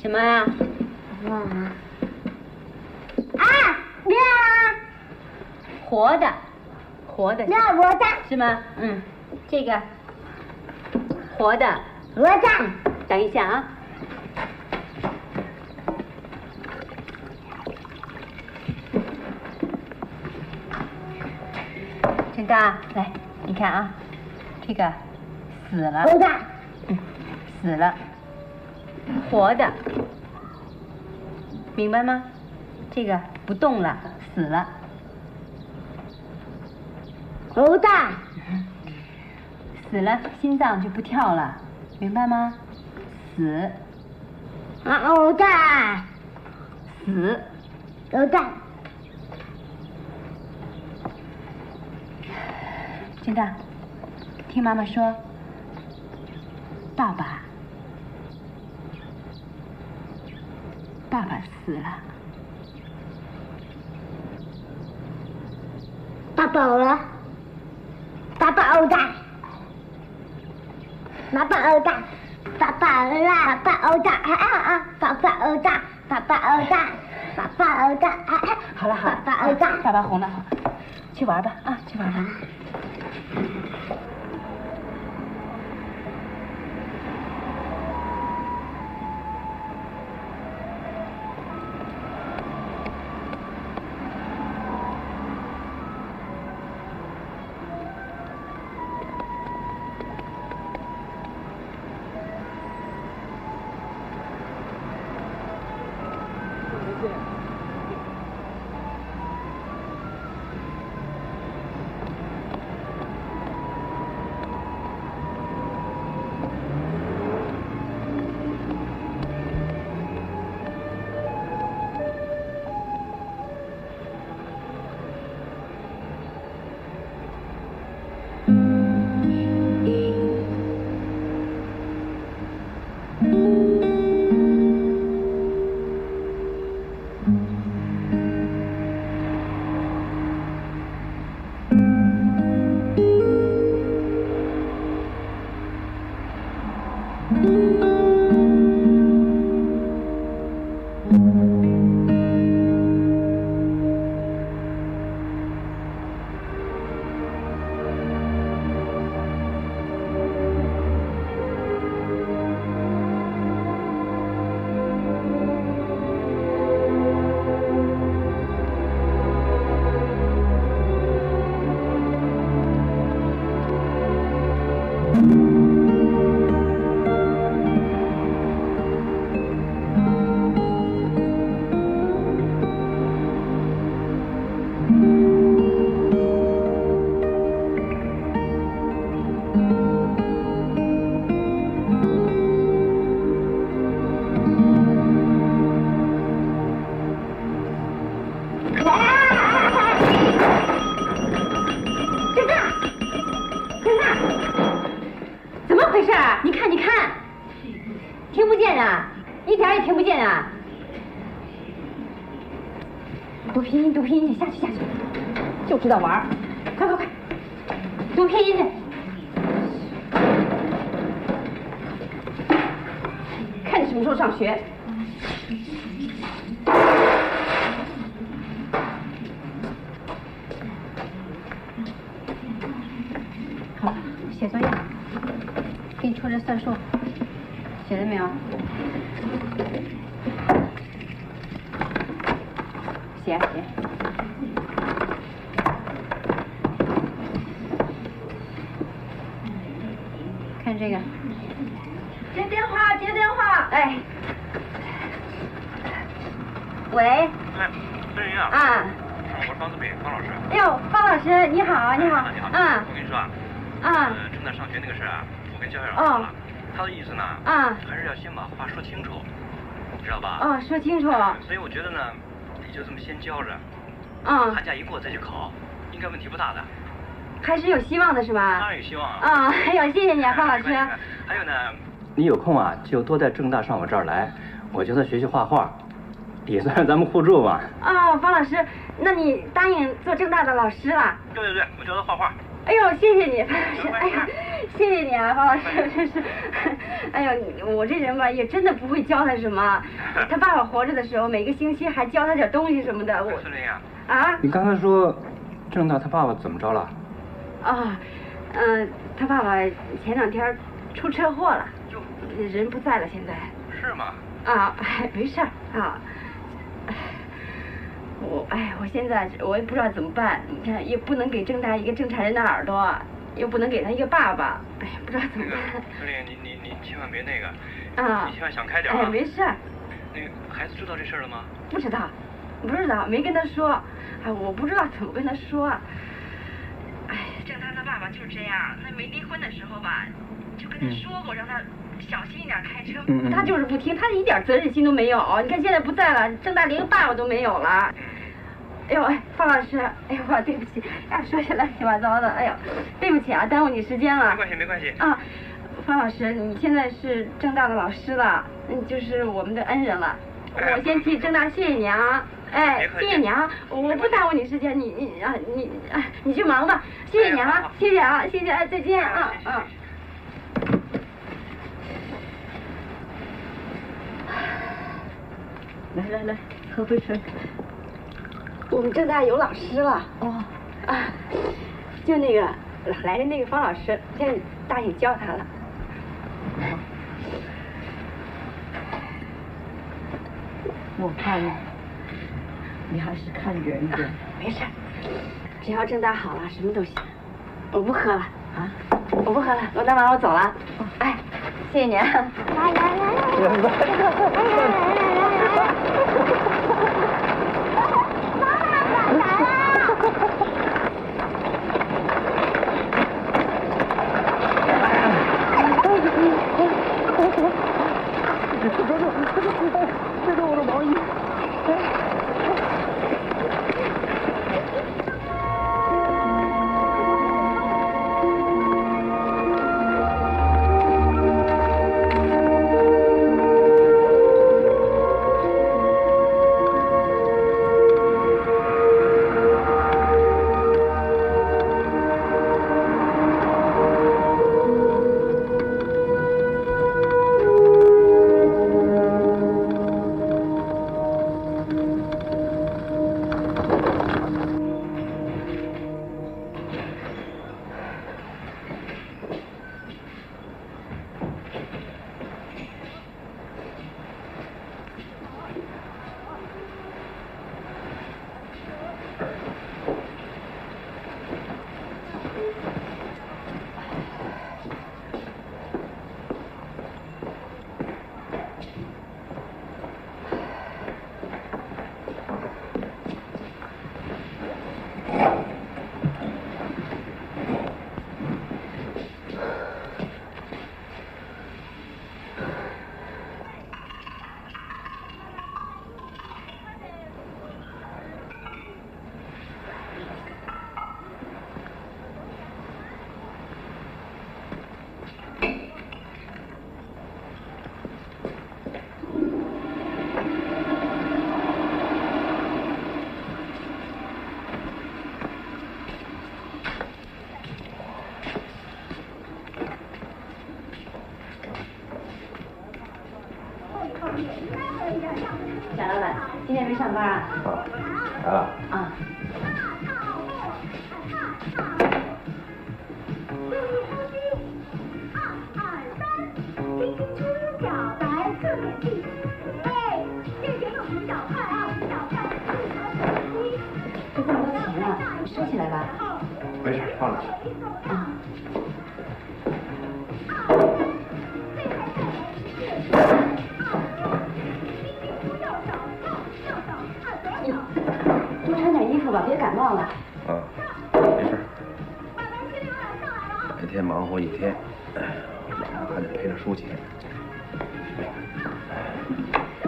B: 什么啊？
C: 哇，啊，亮，
B: 活的，活的。
C: 那我的，
B: 是吗？嗯，这个活的。
C: 鹅蛋，
B: 等一下啊。陈刚，来，你看啊，这个死了，
C: 鹅蛋，
B: 嗯，死了，活的，明白吗？这个不动了，死了，
C: 我的，
B: 死了，心脏就不跳了，明白吗？死，
C: 啊，我的，
B: 死，
C: 我的，
B: 真的，听妈妈说，爸爸，爸爸死了，
C: 爸爸了，爸爸我的，爸爸我的，爸爸啦，爸爸我的，啊啊啊，爸爸我的，爸爸我的，爸爸我的，啊啊，
B: 好了好了，
C: 爸爸我的，
B: 爸爸红了，去玩吧啊，去玩吧。好，写作业，给你出这算术，写了没有？写啊写。看这个，接电话，接电话，哎，喂，
M: 哎，孙云啊。
B: 啊。
M: 我是方子美，方老师。
B: 哎呦，方老师你好，你好，
M: 你好。
B: 啊
M: 我跟你说啊。
B: 啊。
M: 那个事啊，我跟教学老师说了。他的意思呢。
B: 啊。
M: 还是要先把话说清楚，知道吧？
B: 哦，说清楚。
M: 所以我觉得呢，你就这么先教着。
B: 嗯。
M: 寒假一过再去考，应该问题不大的。
B: 还是有希望的是吧？
M: 当然有希望啊。
B: 啊，哎呦，谢谢你啊，方老师。
M: 还有呢，你有空啊，就多带郑大上我这儿来，我教他学习画画，也算是咱们互助吧。
B: 哦，方老师，那你答应做正大的老师了？
M: 对对对，我教他画画。
B: 哎呦，谢谢你，方老师，哎呀，谢谢你啊，方老师，真是，哎呦，你我这人吧，也真的不会教他什么。他爸爸活着的时候，每个星期还教他点东西什么的。我
M: 是林啊。
B: 啊？
E: 你刚才说郑大他爸爸怎么着了？
B: 啊，嗯，他爸爸前两天出车祸了，人不在了，现在。
M: 是吗？
B: 啊，哎，没事儿啊。哎我哎，我现在我也不知道怎么办，你看也不能给郑大一个正常人的耳朵，又不能给他一个爸爸，哎呀，不知道怎么办。
M: 孙林，你你你千万别那个。
B: 啊。
M: 你千万想开点啊。
B: 哎，没事。
M: 那个孩子知道这事儿了吗？
B: 不知道，不知道，没跟他说。哎，我不知道怎么跟他说。哎，正大他爸爸就是这样，那没离婚的时候吧，就跟他说过，让他小心一点开车。
E: 嗯嗯
B: 他就是不听，他一点责任心都没有。你看现在不在了，郑大连个爸爸都没有了。哎呦，哎，方老师，哎呦，我对不起，哎，说起来乱七八糟的，哎呦，对不起啊，耽误你时间了。
M: 没关系，没关系。
B: 啊，方老师，你现在是郑大的老师了，嗯，就是我们的恩人了。
M: 哎
B: 我先替郑大谢谢你啊，哎，谢谢你啊，我不耽误你时间，你你啊你啊你去忙吧，谢谢你啊，谢谢啊，谢谢，哎，再见啊啊。来来来，喝杯水。我们郑大有老师了。哦。啊，就那个来的那个方老师，现在大姐叫他了。
A: 我看你还是看远一点。
B: 没事，只要郑大好了，什么都行。我不喝了啊，我不喝了，罗大妈，我走了。哎，谢谢你啊。来来来
A: 这是
G: 多穿点衣服吧，别感冒了。
H: 啊，没事。白天忙活一天，晚上还得陪着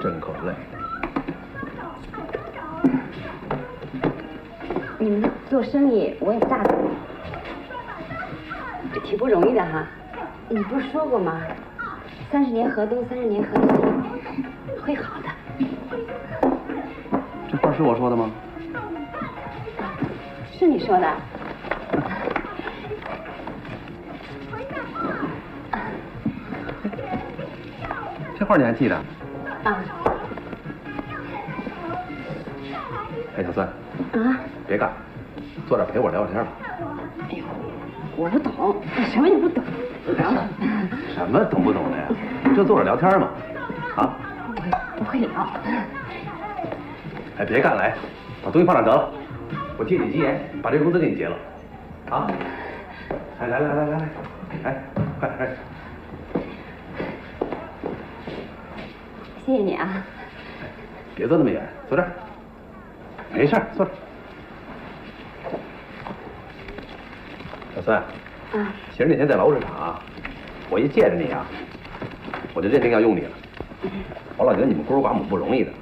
H: 真够累。
B: 你们做生意，我也大挺不容易的哈。你不是说过吗？三十年河东，三十年河西，会好的。
H: 这话是我说的吗？
B: 是你说的。
H: 这话你还记得？
B: 啊。
H: 哎，小孙。
B: 啊。
H: 别干，坐这陪我聊聊天吧。
B: 哎呦，我不懂，什么也不懂。
H: 什么懂不懂的呀？就坐着聊天嘛。啊？
B: 不会聊。
H: 哎，别干了，哎，把东西放那得了。我借你吉言，把这工资给你结了。啊？哎，来来来来来，哎，快点，哎。
B: 谢谢你啊。
H: 别坐那么远，坐这儿。没事，坐这儿。小孙，
B: 啊，
H: 其实那天在劳务市场，我一见着你啊，我就认定要用你了。我老觉得你们孤儿寡母不容易的，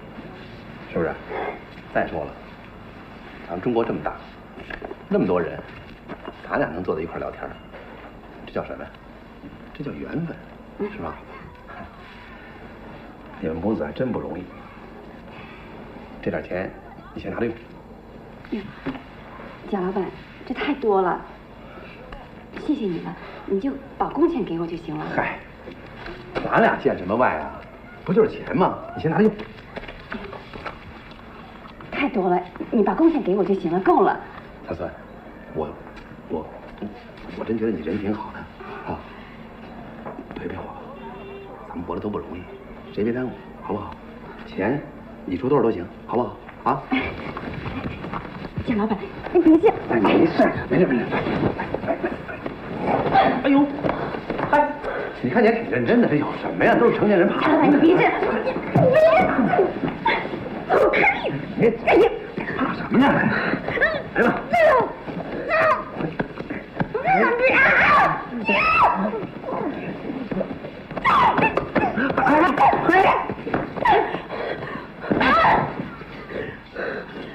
H: 是不是？再说了，咱们中国这么大，那么多人，咱俩能坐在一块聊天，这叫什么呀？这叫缘分，是吧？你们母子还真不容易。这点钱，你先拿着用。
B: 贾老板，这太多了。谢谢你了，你就把工钱给我就行了。
H: 嗨，咱俩见什么外啊？不就是钱吗？你先拿着用。
B: 太多了，你把工钱给我就行了，够了。
H: 大孙，我我我真觉得你人挺好的啊，陪陪我，咱们活着都不容易，谁别耽误，好不好？钱你出多少都行，好不好？啊？
B: 蒋老板，你别这样。
H: 哎，没事，没事，没事。哎呦，嗨，你看你还挺认真的，这有什么呀？都是成年人怕。
B: 贾老板，你别这样，你别，走开！
H: 别哎呀，怕什么呀？来吧。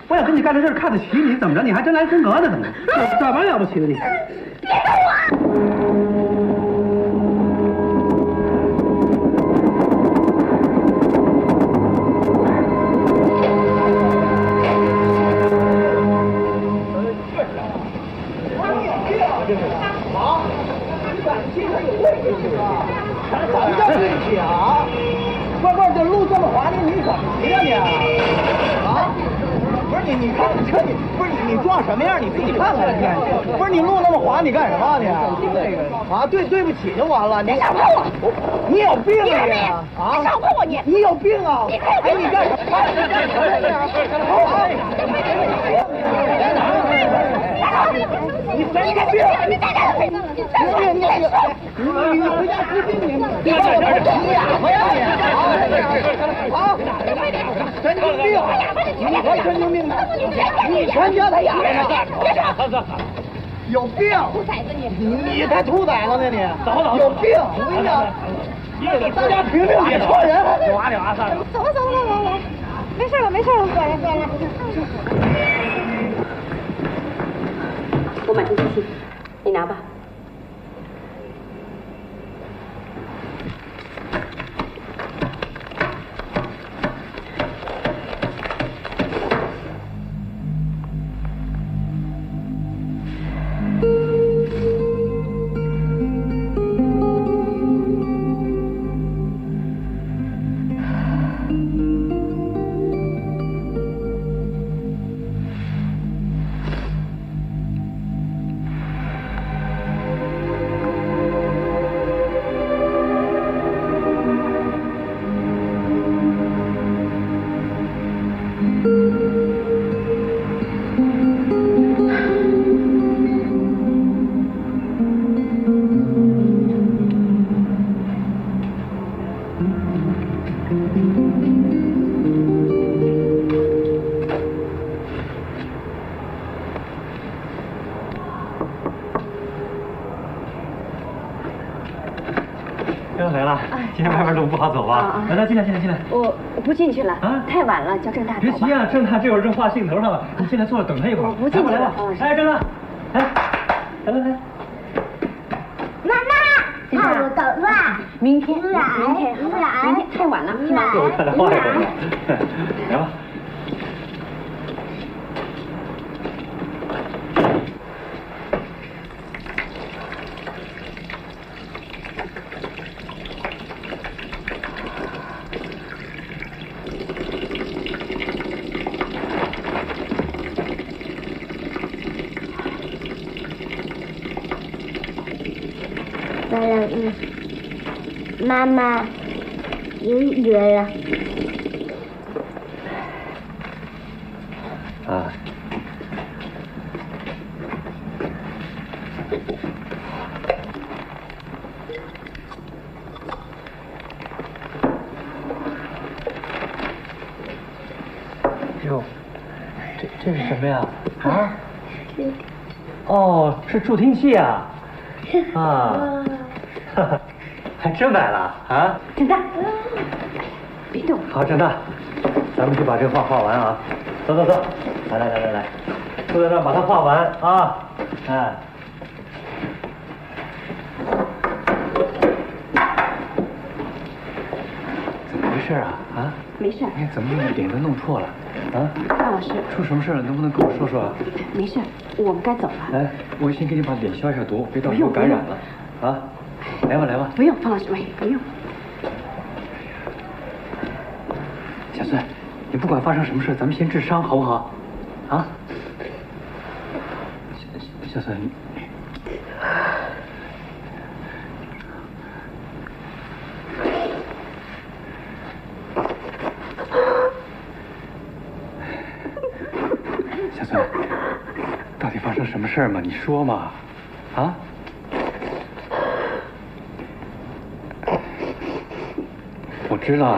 H: 我想跟你干这事看得起你，怎么着？你还真来真格的，怎么？怎么了不起的你？
Q: 什么样？你自己看看去。不是你路那么滑，你干什么你？啊，对对不起就完了。你
C: 少碰我！
Q: 你有病啊你！啊！
C: 你少碰我你！
Q: 你有病啊！
C: 你
Q: 你干什么？你干什么？呀？你神经病！
C: 你！
Q: 你你你你你回家治病去！你干什么？呀你？啊！神经病！你才神经病！呢！你全家的哑巴！有病！
C: 兔崽子你！
Q: 你才兔崽子呢？你！有病！我跟你讲，大家评评理，错人！
D: 娃俩啥？走了走了走了，没事了没事了，
C: 过来过来。
B: 我买成机器，
E: 又来了，今天外边路不好走吧？来来，进来进来进来。
B: 我我不进去了，啊，太晚了，叫郑大
E: 别急啊，郑大这会儿正画兴头上了，你进来坐着等他一会儿。
B: 我不进去了。
E: 哎，郑大，来，来来来。
C: 妈妈，看我头发。
B: 明天，
C: 明天，
B: 明天太晚了，是吧？
E: 我看他画一会儿。来吧。
C: 嗯，妈妈有雨了。
E: 啊。哟，这这是什么呀？啊？哦，是助听器啊。啊。还 真买了啊！
B: 郑大，别动。
E: 好，郑大，咱们去把这画画完啊！走走走，来来来来来，坐在那把它画完啊！哎，怎么回事啊？啊？
B: 没事。
E: 哎怎么脸都弄破了？啊？
B: 范老师，
E: 出什么事了？能不能跟我说说？
B: 没事，我们该走了。
E: 来，我先给你把脸消一下毒，别到时候感染了啊！来吧，来吧。
B: 不用，方老师，喂，不用。
E: 小孙，你不管发生什么事，咱们先治伤，好不好？啊？小小孙，小孙，到底发生什么事嘛？你说嘛？啊？我知道，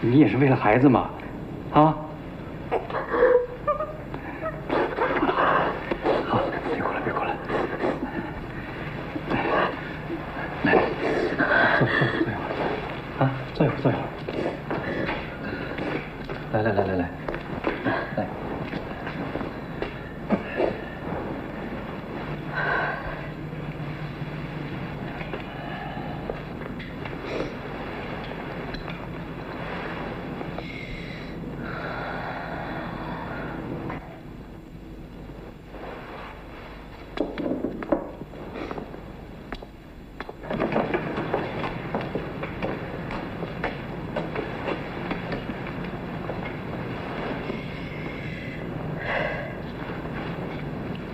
E: 你也是为了孩子嘛，啊？好，别哭了，别哭了。来，坐坐坐一会儿，啊，坐一会儿，坐一会儿。来来来来来，来。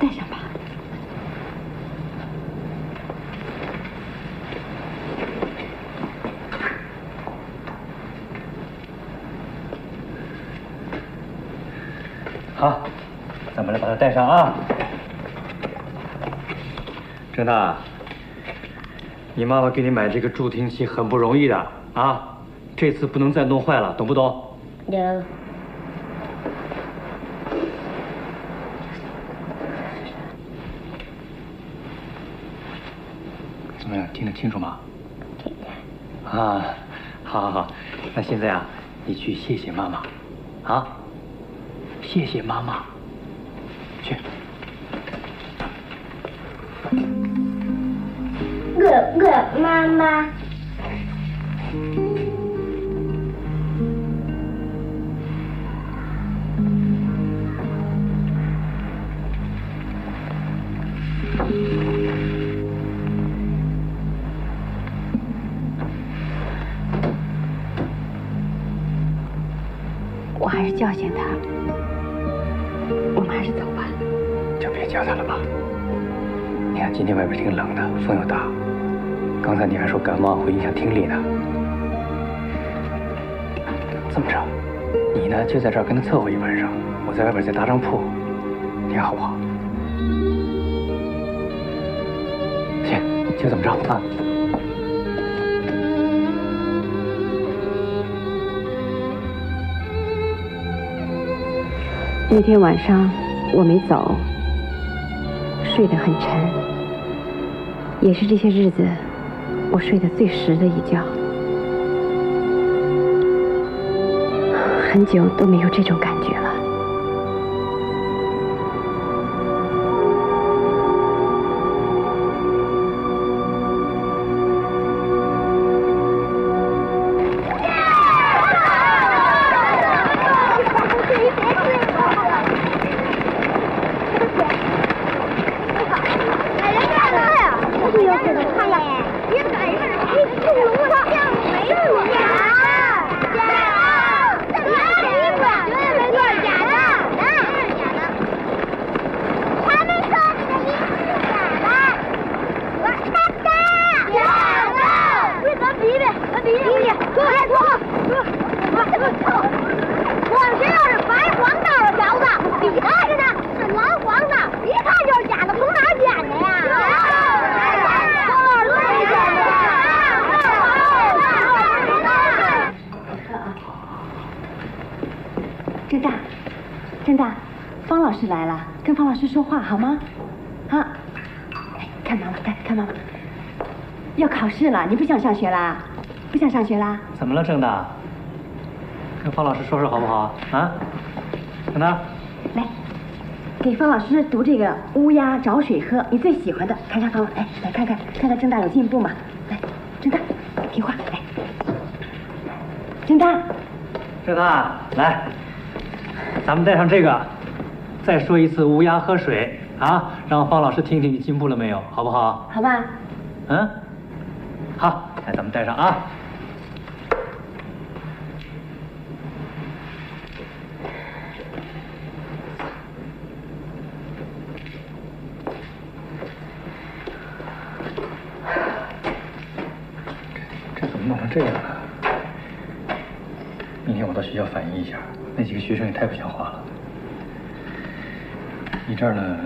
B: 带上吧。
E: 好，带上啊。郑大，你妈妈给你买这个助听器很不容易的啊，这次不能再弄坏了，懂不懂？
C: 有。
E: 怎么样，听得清楚吗？啊，好好好，那现在啊，你去谢谢妈妈，啊，谢谢妈妈，
C: 妈妈。
B: 我还是叫醒他，我们还是走吧。
E: 就别叫他了吧。你看今天外边挺冷的，风又大。刚才你还说感冒会影响听力呢。这么着，你呢就在这儿跟他伺候一晚上，我在外边再搭张铺，你看好不好？行，就这么着啊。
B: 那天晚上我没走，睡得很沉，也是这些日子我睡得最实的一觉，很久都没有这种感觉。你不想上学啦？不想上学啦？
E: 怎么了，郑大？跟方老师说说好不好？啊？郑大，
B: 来，给方老师读这个《乌鸦找水喝》，你最喜欢的，看看方，老哎，来看看，看看郑大有进步吗？来，郑大，听话，来，郑大，
E: 郑大，来，咱们带上这个。再说一次，乌鸦喝水啊，让方老师听听你进步了没有，好不好？
B: 好吧。
E: 嗯，上啊。这怎么弄成这样了？明天我到学校反映一下，那几个学生也太不像话了。你这儿呢，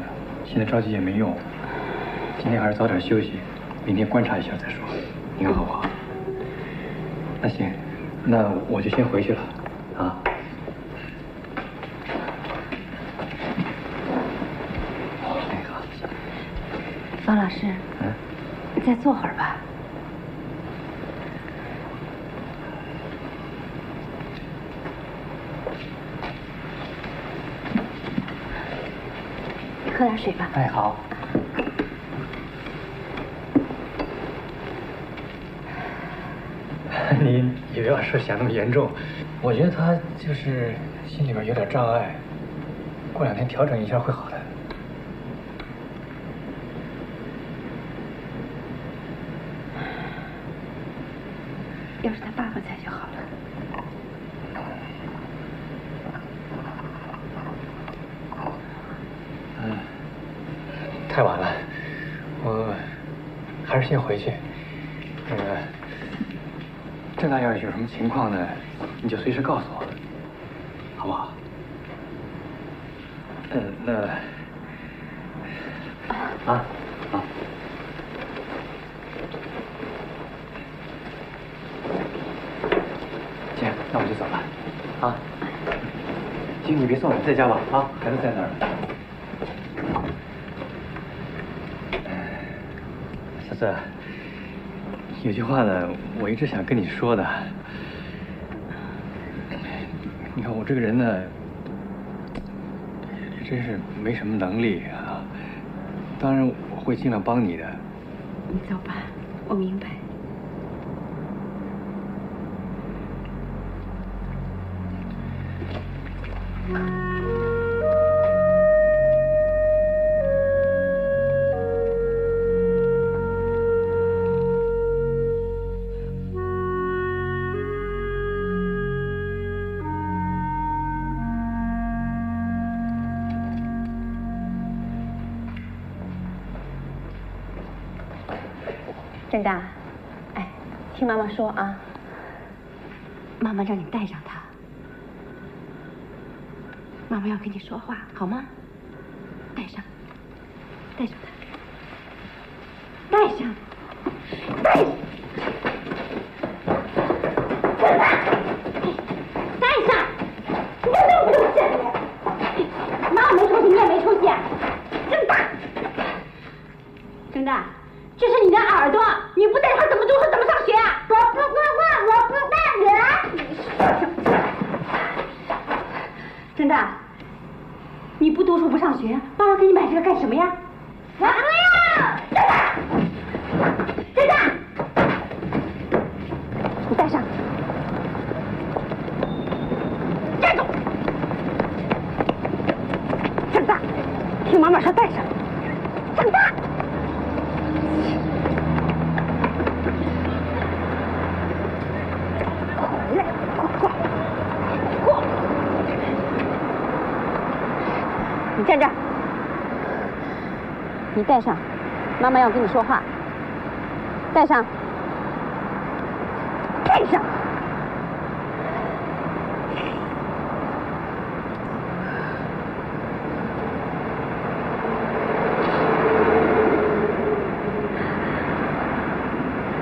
E: 现在着急也没用，今天还是早点休息，明天观察一下再说，那我就先回去了，啊。
B: 那个，方老师，嗯，再坐会儿吧。喝点水吧。
E: 哎，好。你也不要说想那么严重，我觉得他就是心里边有点障碍，过两天调整一下会好的。
B: 要是他爸爸在就好了。
E: 嗯太晚了，我还是先回去。那要是有什么情况呢，你就随时告诉我，好不好？嗯，那啊，好。姐，那我就走了。啊，行，你别送了，在家吧。啊，孩子在那儿。子，有句话呢，我一直想跟你说的。你看我这个人呢，也真是没什么能力啊。当然我会尽量帮你的。
B: 你走吧，我明白。郑大，哎，听妈妈说啊，妈妈让你带上他，妈妈要跟你说话，好吗？带上，带上他，带上，带上，带上，你有没有出息？妈妈没出息，你也没出息，郑大，郑大。这是你的耳朵，你不戴它怎么读书？上学，爸爸给你买这个干什么呀？
R: 我不要！站长，
S: 你戴上。站住！郑大，听妈妈说戴上。郑大。回来，过过过！你站这儿，你戴上，妈妈要跟你说话。戴上，戴上。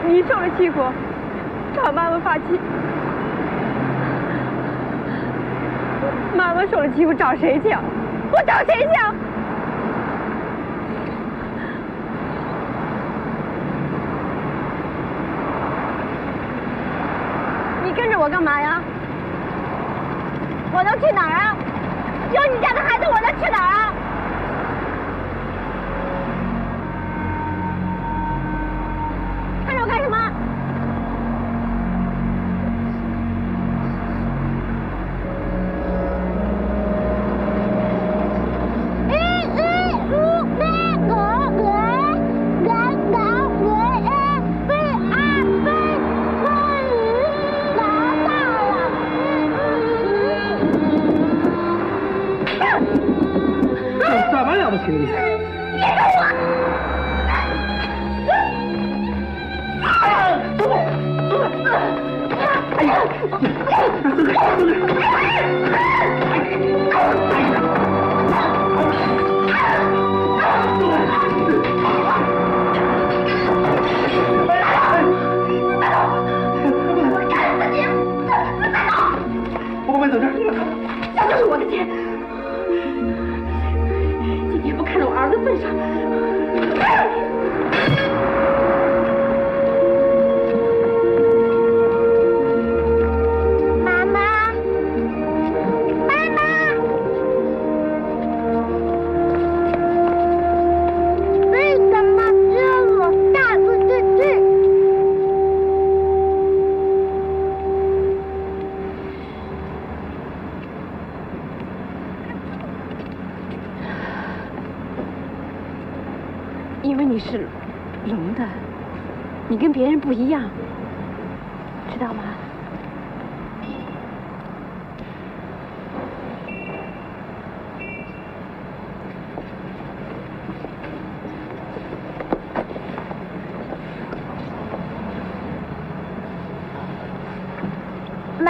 C: 你受了欺负，找妈妈发气。妈妈受了欺负，找谁去？我找谁去？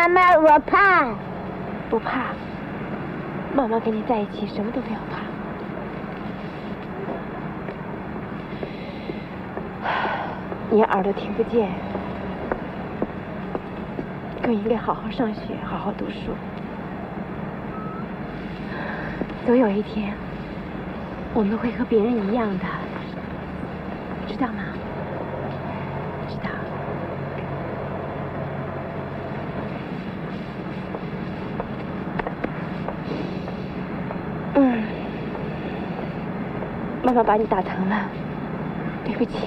R: 妈妈，我怕。
B: 不怕，妈妈跟你在一起，什么都不要怕。你耳朵听不见，更应该好好上学，好好读书。总有一天，我们会和别人一样的，知道吗？知道。嗯，妈妈把你打疼了，对不起。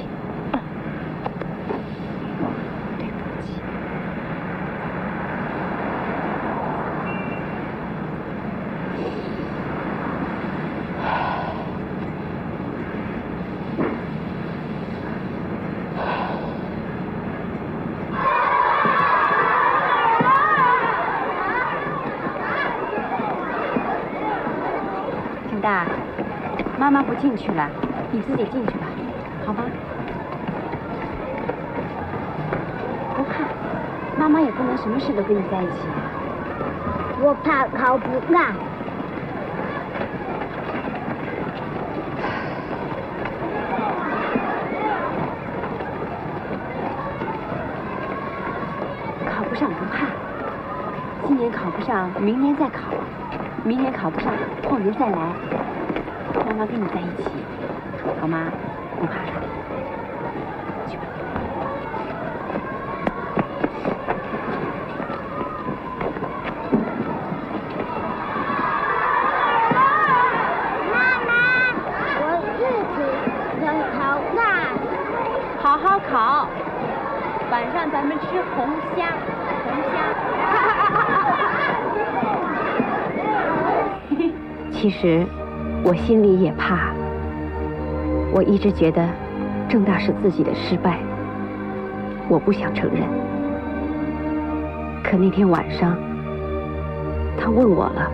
B: 挺大，妈妈不进去了，你自己进去吧，好吗？不怕，妈妈也不能什么事都跟你在一起。
R: 我怕考不上。
B: 考不上不怕，今年考不上，明年再考，明年考不上，后年再来。妈妈跟你在一起好吗？不怕去吧
R: 妈妈我自己要烤饭
T: 好好烤晚上咱们吃红虾红
B: 虾。其实我心里也怕，我一直觉得郑大是自己的失败，我不想承认。可那天晚上，他问我了，